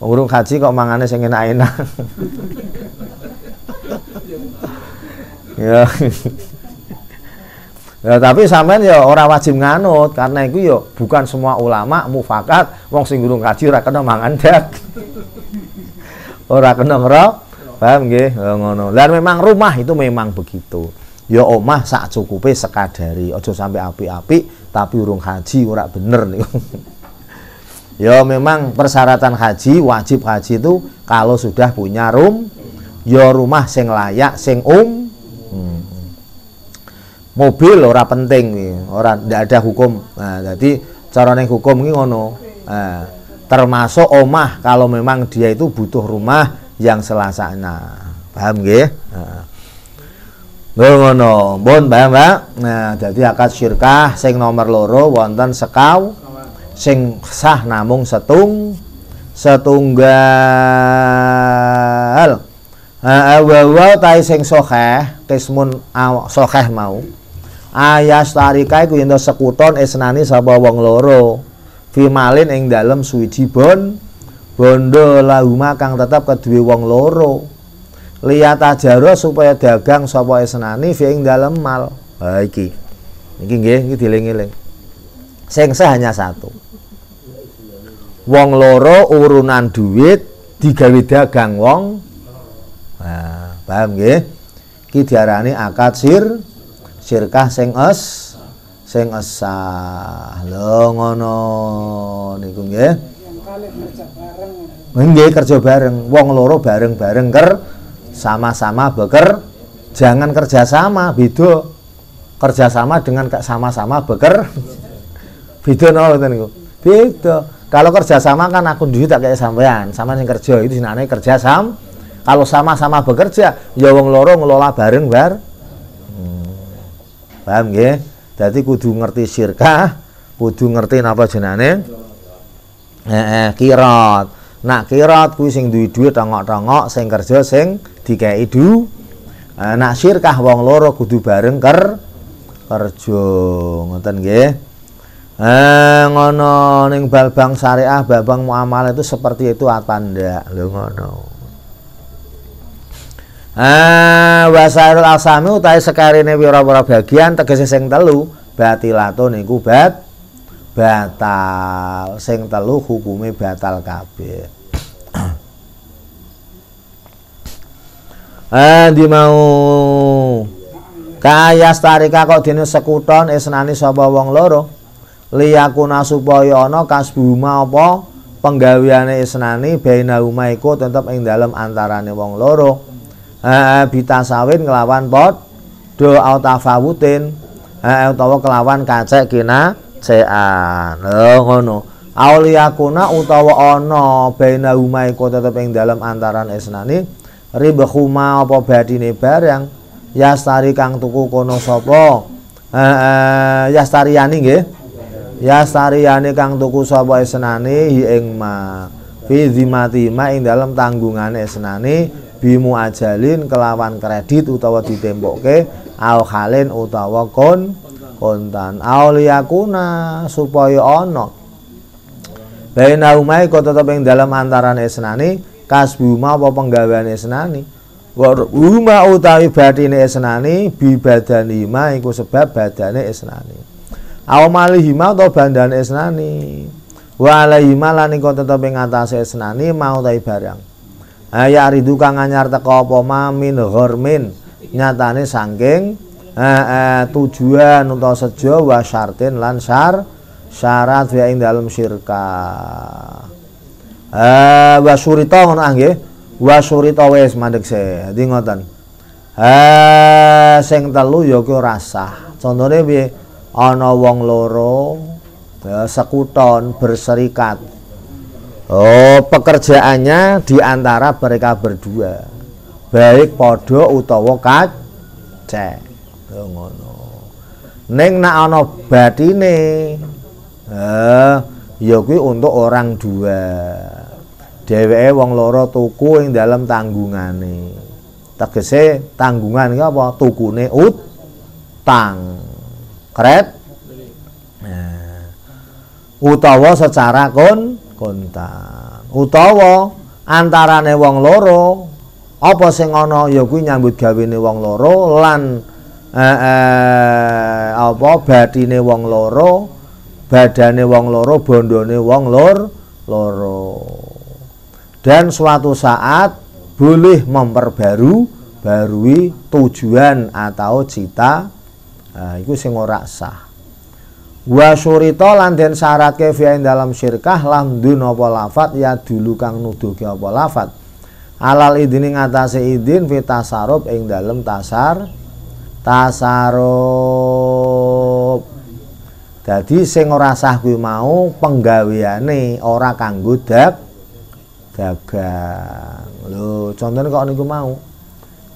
Urung haji kok mangane sing enak-enak. ya. Ya tapi sampean ya ora wajib nganut karena itu ya bukan semua ulama mufakat wong sing urung kaji ora kena mangan dak. ora kena ngerok. Paham nggih? Ya, ngono. Dan memang rumah itu memang begitu. Ya omah sak cukupe sekadari, aja sampai api-api tapi urung haji ora bener nih. Ya memang persyaratan haji, wajib haji itu kalau sudah punya rum ya rumah sing layak, sing um. Mobil ora penting ora ndak ada hukum. Nah jadi cara neng hukum ini ngono. Nah, termasuk omah kalau memang dia itu butuh rumah yang selasana paham nggih? Nah. ngono. Bon paham Mbak. Nah jadi akad syirkah sing nomor loro wonten sekau sing sah namung setung setunggal. Wa tai sing sokeh kismun sokeh mau. Ayas tarika iku yen sekuton esnani sapa wong loro. Fimalin ing dalem suwiji bon bondo lahuma kang tetap kedue wong loro. Lihat ajaro supaya dagang sapa esnani fi ing dalem mal. Ha iki. Iki nggih iki dieling-eling sing hanya satu wong loro urunan duit digawe dagang wong. Nah paham nggih? Iki diarani akad sir sirkah sing es sing esah. Lho ngono niku nggih. Nggih kerja bareng. Wong loro bareng-bareng ker sama-sama beker. Jangan kerja sama beda. Kerja sama dengan sama-sama beker. Beda no niku? Beda kalau kerja sama kan aku duit tak kayak sampean. Sama yang kerja itu sinane kerja sam. Kalau sama-sama bekerja ya wong loro ngelola bareng bar. Paham nggih? Dadi kudu ngerti syirkah kudu ngerti napa jenenge? Eh, eh kirat nak kirat kuwi sing duwe dhuwit tongok-tongok sing kerja sing dikei du. Eh, nak syirkah wong loro kudu bareng ker kerja. Ngoten nggih eh ngono ning bal bank syariah bal bank muamalah itu seperti itu apa ndak? Lho ngono. Ah wasairul asami utahe sekarine pira-pira bagian tegese sing telu batilatun niku bat batal. Sing telu hukume batal kabeh. ah di mau? Kaya starika kok dene sekuton esnani sapa wong loro liyakuna supaya ana kasbuma apa? Penggaweane esnani baina iku tetep ing dalem antarane wong loro. Eh bitasawin kelawan pot do autafawutin eh utawa kelawan kacek kina cean lho ngono. Auliyakuna utawa ana baina huma iku tetep ing dalem antaran esnani ribahuma apa badine barang yastari kang tuku kono sapa? Yastariyani nggih yastariyani kang tuku sapa esnani ing ma fi zimati ma ing dalem tanggungane esnani bimu ajalin kelawan kredit utawa ditempokke au halin utawa kon kontan. Au liyakuna supaya ana. Baina umai kok tetep ing dalam antaran esnani kasbuma apa penggaweane esnani wa huma utawi batine esnani bi badani ma iku sebab badane esnani au malihima utawa bandane esnani wa alaihima lan iku tetep ing atase esnani mau ta barang ya ridu kang anyar teko apa mamin ghormin nyatane saking eh, eh, tujuan utawa sejo wa syartin lan syar syarat ya ing dalem syirka. Eh wa surita ngono ah nggih. Wa surita wis mandek se. Dadi ngoten. Eh sing telu ya ki ora sah contone piye ana wong loro sekuton berserikat Oh, pekerjaannya di antara mereka berdua. Baik podo utawa kacek. Oh, ngono. Ning nak ana batine. Eh, ya kuwi untuk orang dua. dheweke wong loro tuku ing dalam tanggungane tegese tanggungan iki apa tukune utang kret nah, utawa secara kon kontan. Utawa antarane wong loro apa sing ana? Ya kuwi nyambut gawene wong loro lan eh, eh, apa batine wong loro badane wong loro bondone wong lor loro. Dan suatu saat boleh memperbaru barui tujuan atau cita nah, itu sing ora sah. Wa syurita lan den syaratke fi dalam syirkah lamdun apa lafat ya dulu kang nuduhke apa lafat. Alal idin ing atase idin fi tasarruf ing dalem tasar tasarruf. Dadi sing ora sah kuwi mau penggaweane ora kanggo dak dagang. Lho contohnya kok niku mau?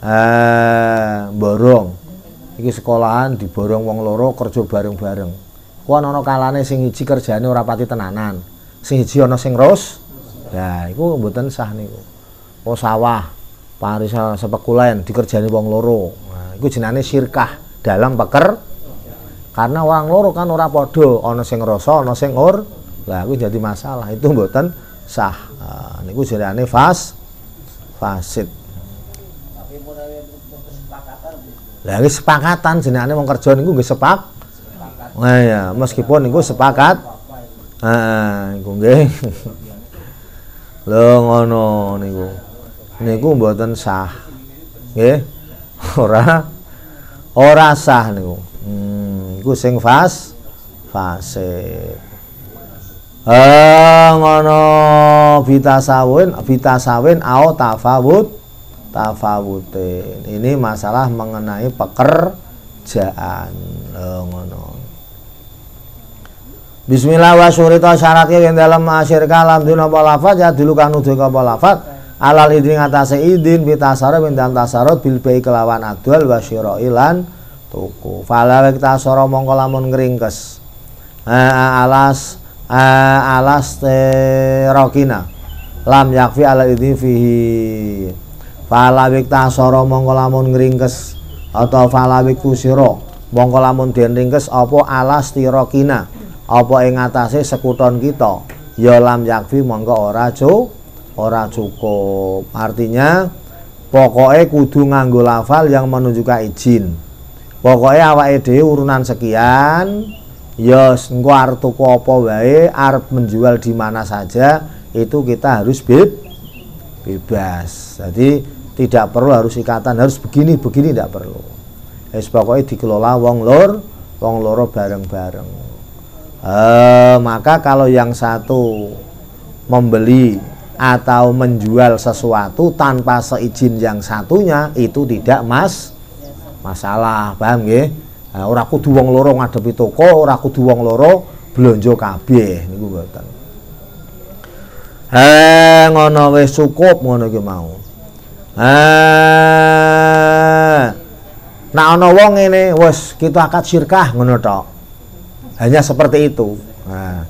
Eh borong iki sekolahan diborong wong loro kerja bareng-bareng Kuwi ana kalane sing iji kerjane ora pati tenanan. Sing iji ana sing ros. Ya, iku mboten sah niku. Oh sawah, parisa sepekulen dikerjani wong loro. Nah, iku jenenge syirkah dalam peker karena orang loro kan ora padha, ana sing rasa, ana sing ur. Lah iku jadi masalah. Itu mboten sah. Nah, niku jenenge fas fasid. Lah iki sepakatan jenenge wong kerja niku nggih sepak Nah ya, meskipun niku sepakat. Heeh, iku nggih. Lho ngono niku. Niku mboten sah. Nggih. Ora ora sah niku. Hmm, iku sing fas fase. Eh ngono bitasawin bitasawin au tafawut tafawutin. Ini masalah mengenai pekerjaan. Ngono. Bismillah wa syurita syaratnya yang dalam asyir kalam. Dun apa lafad ya dulu kan nuduh apa lafad alal idin ngatasi idin bitasara min dan tasarot bil bai kelawan adwal wa ilan tuku. Fala wek tasara mongko lamun ngringkes. Alas alas terokina lam yakfi alal idin fihi fala wek tasara mongko lamun ngringkes. Atau fala wek tusira mongko lamun den ringkes apa alas tirokina apa ing atase sekuton kita? Ya lam yakfi monggo ora cu ora cukup. Artinya pokoknya kudu nganggo lafal yang menunjukkan izin. Pokoknya awake dhewe urunan sekian ya engko arep apa wae arep menjual di mana saja itu kita harus beb bebas. Jadi tidak perlu harus ikatan. Harus begini begini tidak perlu. Es pokoknya dikelola wong lor wong loro bareng-bareng. Eh, maka kalau yang satu membeli atau menjual sesuatu tanpa seizin yang satunya itu tidak mas masalah. Paham nggih? Nah, ora kudu wong loro ngadepi toko ora kudu wong loro blonjo kabeh niku mboten eh ngono wis cukup ngono ki mau. Eh Nah ana wong ngene wis kita akad syirkah ngono tok. Hanya seperti itu. Nah,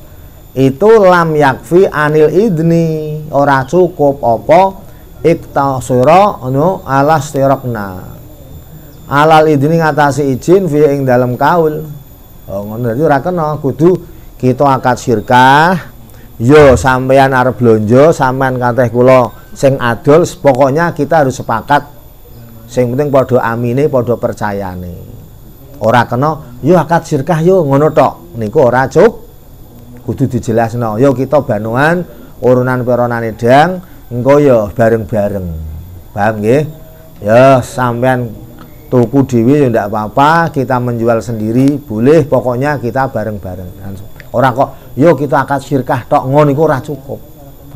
itu lam yakfi anil idni ora cukup apa iktasura anu alas tirokna alal idni ngatasi izin fi ing dalam kaul. Oh ngono dadi ora kena kudu kita akad syirkah yo sampean arep blonjo sampean kateh kula sing adol pokoknya kita harus sepakat. Sing penting padha amine padha percayane. Ora kena yo akad sirkah yo ngono tok. Niku ora cuk. Kudu dijelasno yo kita banuan urunan peronane dang engko yo bareng-bareng. Paham nggih? Ya sampean tuku dhewe ya ndak apa-apa kita menjual sendiri boleh pokoknya kita bareng-bareng ora kok yo kita akad sirkah tok ngono niku ora cukup.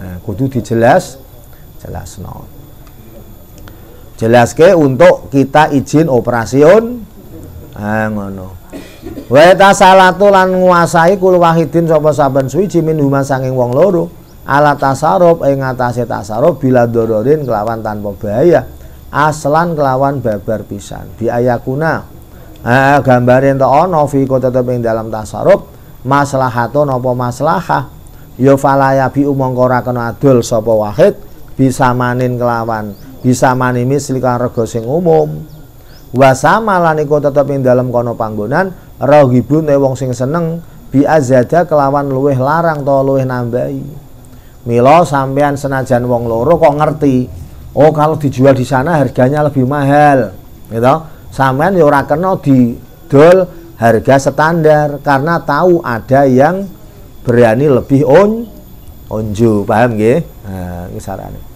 Nah kudu dijelas jelasno. Jelaske untuk kita izin operasion Ah ngono. Wa tasalatu lan nguasai kul wahidin sapa saben suci min huma sanging wong loro. Ala tasarruf ing atase tasarruf bila dororin kelawan tanpa bahaya. Aslan kelawan babar pisan. Bi ayakuna. Eh, gambare ento ana fi tetep ing dalam tasarruf maslahatun apa maslahah? Ya falaya bi mongko ora kena adol sapa wahid bisa manin kelawan bisa mani misli kang rega sing umum. Wa sama lan iku tetep ing dalem kono panggonan rahibun wong sing seneng bi azada kelawan luweh larang to luweh nambahi. Mila sampean senajan wong loro kok ngerti oh kalau dijual di sana harganya lebih mahal gitu. Sampean ya ora kena didol harga standar karena tahu ada yang berani lebih on onju paham nggih nah iki sarane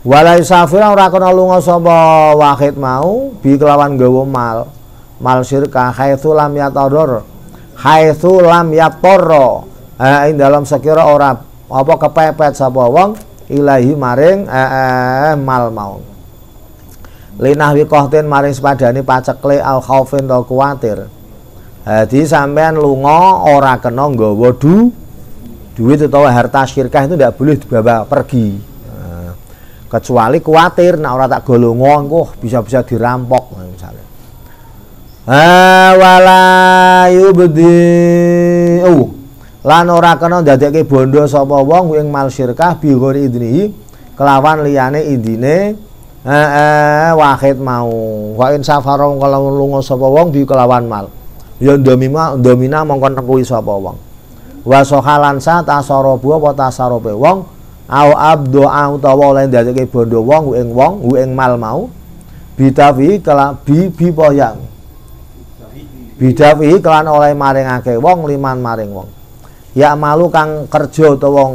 Walai safira ora kena lunga sapa wahid mau bi kelawan gawa mal. Mal syirka haitsu lam yatador. Haitsu lam yatorro. Eh dalam sekira ora apa kepepet sapa wong ilahi maring eh, eh, mal mau. Linah wikohtin maring sepadani pacekle al khaufin to kuwatir. Jadi sampean lunga ora kena nggawa du duit atau harta syirkah itu tidak boleh dibawa pergi. Kecuali kuatir nak ora tak golongo engko bisa-bisa dirampok misalnya. Ah wala yubdi oh lan ora kena ndadekke bondo sapa wong ing mal syirkah bi ghori idnihi kelawan liyane idine eh, eh wahid mau. Wa in kalau lunga sapa wong bi kelawan mal ya domina domina mongkon nekui sapa wong? Wa sohalan sa tasarabu apa wong? Au abdo utawa oleh ndadeke bondo wong ing wong ing mal mau? Bidafi kala bi bi poyang bidafi kelan oleh maringake wong liman maring wong. Ya malu kang kerja utawa wong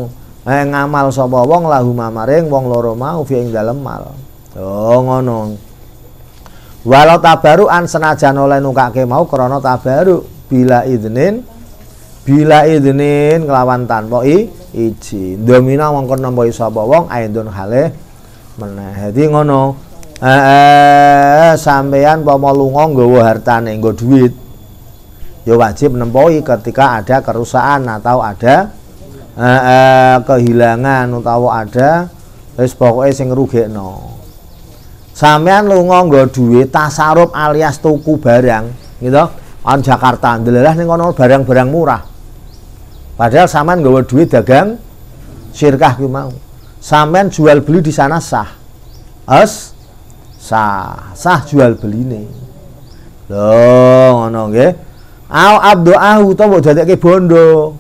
eh, ngamal sapa wong lahu maring wong loro mau fi ing dalem mal. Oh ngono walau tabaruan senajan oleh nukake mau krana tabaru bila idnin bila idnin kelawan tanpa i iji. Domina mongkon nampa sapa wong aindun hale meneh. Dadi ngono eh, sampean pama lunga nggawa hartane nggo duit ya wajib nempoi ketika ada kerusakan atau ada eh, eh, kehilangan utawa ada wis pokoke sing ngrugekno sampean lunga nggo duit tasaruf alias tuku barang gitu on Jakarta ndelelah ning kono barang-barang murah Padahal sampean nggawa duit dagang syirkah ki mau. Sampean jual beli di sana sah. As sah, sah jual beli beline. Lho ngono nggih. Au to mbok dadekke bondo.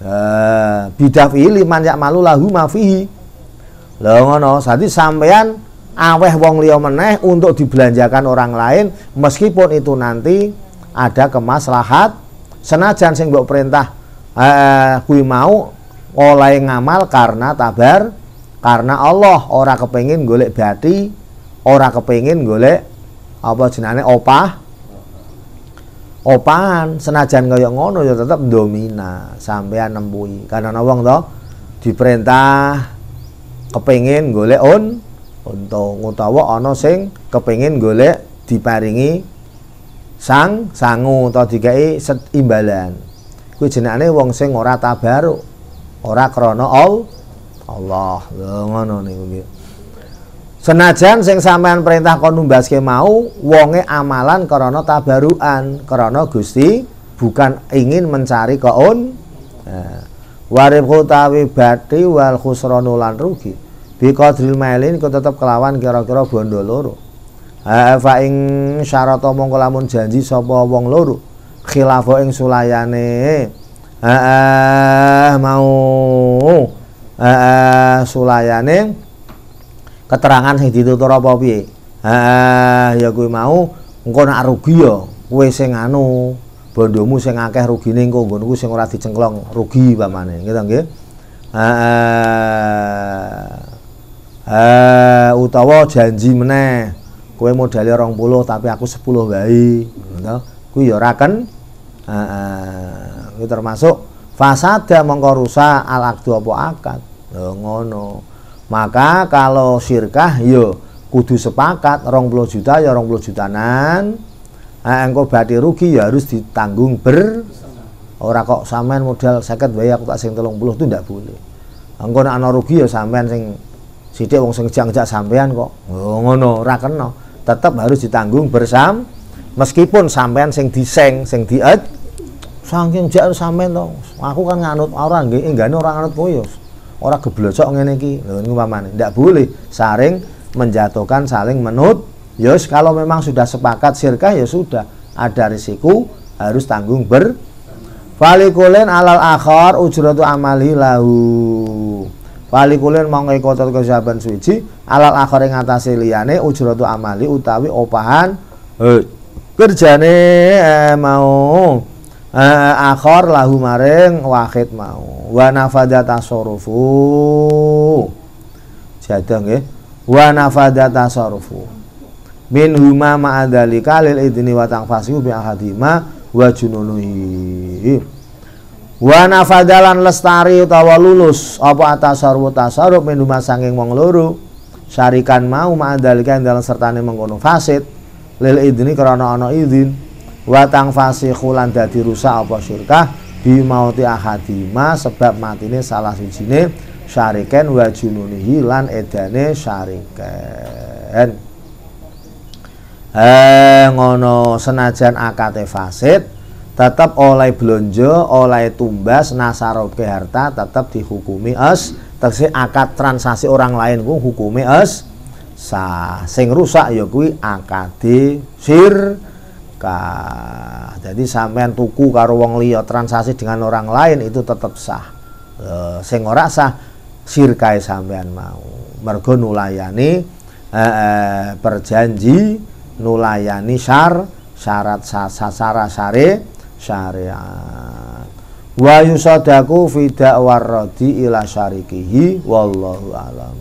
Eh, bidafi liman yak malu lahu mafihi. Lho ngono, dadi sampean aweh wong liya meneh untuk dibelanjakan orang lain meskipun itu nanti ada kemaslahat. Senajan sing mbok perintah eh, kui mau oleh ngamal karena tabar karena Allah. Ora kepengin golek bati ora kepengin golek apa jenane opah. Opahan senajan kaya ngono ya tetep domina sampean nembui karena wong to diperintah kepengin golek on utawa ana sing kepengin golek diparingi sang sangu atau dikai imbalan. Kuwi jenenge wong sing ora tabaruk ora krana all Allah. Lho ngono niku nggih Senajan sing sampean perintah kon numbaske mau wonge amalan krana tabarukan krana Gusti bukan ingin mencari keun nah, warib khutawi bati wal khusranu lan rugi bi qadril mailin ku tetep kelawan kira-kira bondo loro. Fa ing syarat mongko lamun janji sapa wong loro khilafo ing sulayane. Eh mau. Eh sulayane keterangan sing ditutur apa piye? Eh ya kuwi mau. Engko nak rugi ya kowe sing anu bondomu sing akeh rugine engko nggonku sing ora dicengklong rugi pamane gitu nggih. Eh eh utawa janji meneh kowe modale 20 tapi aku 10 wae ngono kuwi ya ora ken. Itu termasuk fasada mongko rusak al akdu apa akad. Ngono. Maka kalau sirkah yo kudu sepakat rong puluh juta ya rong puluh jutanan. Nah, engkau berarti rugi ya harus ditanggung ber. Ora kok sampean modal sakit bayar aku tak sing telung puluh itu ndak boleh. Engkau nak rugi ya sampean sing sithik wong sing sampean kok. Oh, ngono ora kena. Tetap harus ditanggung bersam. Meskipun sampean sing diseng sing diet saking jak sampean to. Aku kan nganut ora nggih enggane ora nganut kowe ya ora geblojok ngene iki. Lho niku umpamane. Ndak boleh saring menjatuhkan saling menut. Ya kalau memang sudah sepakat sirkah ya sudah. Ada risiko harus tanggung ber Falikulen alal akhar ujratu amali lahu. Falikulen mongko ikotot kesaban suci alal akhar ing atase liyane ujratu amali utawi opahan eh, kerjane eh, mau eh, lahu maring wahid mau. Wa nafada tasarrufu jadah nggih wa nafada min huma ma'adhalika lil idni wa tangfasihu bi ahadima wa wa nafadalan lestari utawa lulus apa atasarwu tasarruf min sanging wong loro. Syarikan mau ma'adalika dalam sertane mengkono fasid. Lil idni karena ana izin wa tang fasikhulan dadi rusak apa syirkah? Bi mauti ahadima sebab matine salah sijine syariken wa jununihi lan edane syariken eh ngono senajan akate fasid tetap oleh belanja oleh tumbas nasaroke harta tetap dihukumi es. Tegese akad transaksi orang lain ku hukumi es. Sah sing rusak ya kuwi akade sir. Ka jadi sampean tuku karo wong liya transaksi dengan orang lain itu tetap sah. E, sing ora sah sirkae sampean mau. Mergo nulayani eh, eh, perjanji nulayani syar syarat sasara syari syariat. Wa yusadaku fi da'war radi ila syarikihi wallahu alam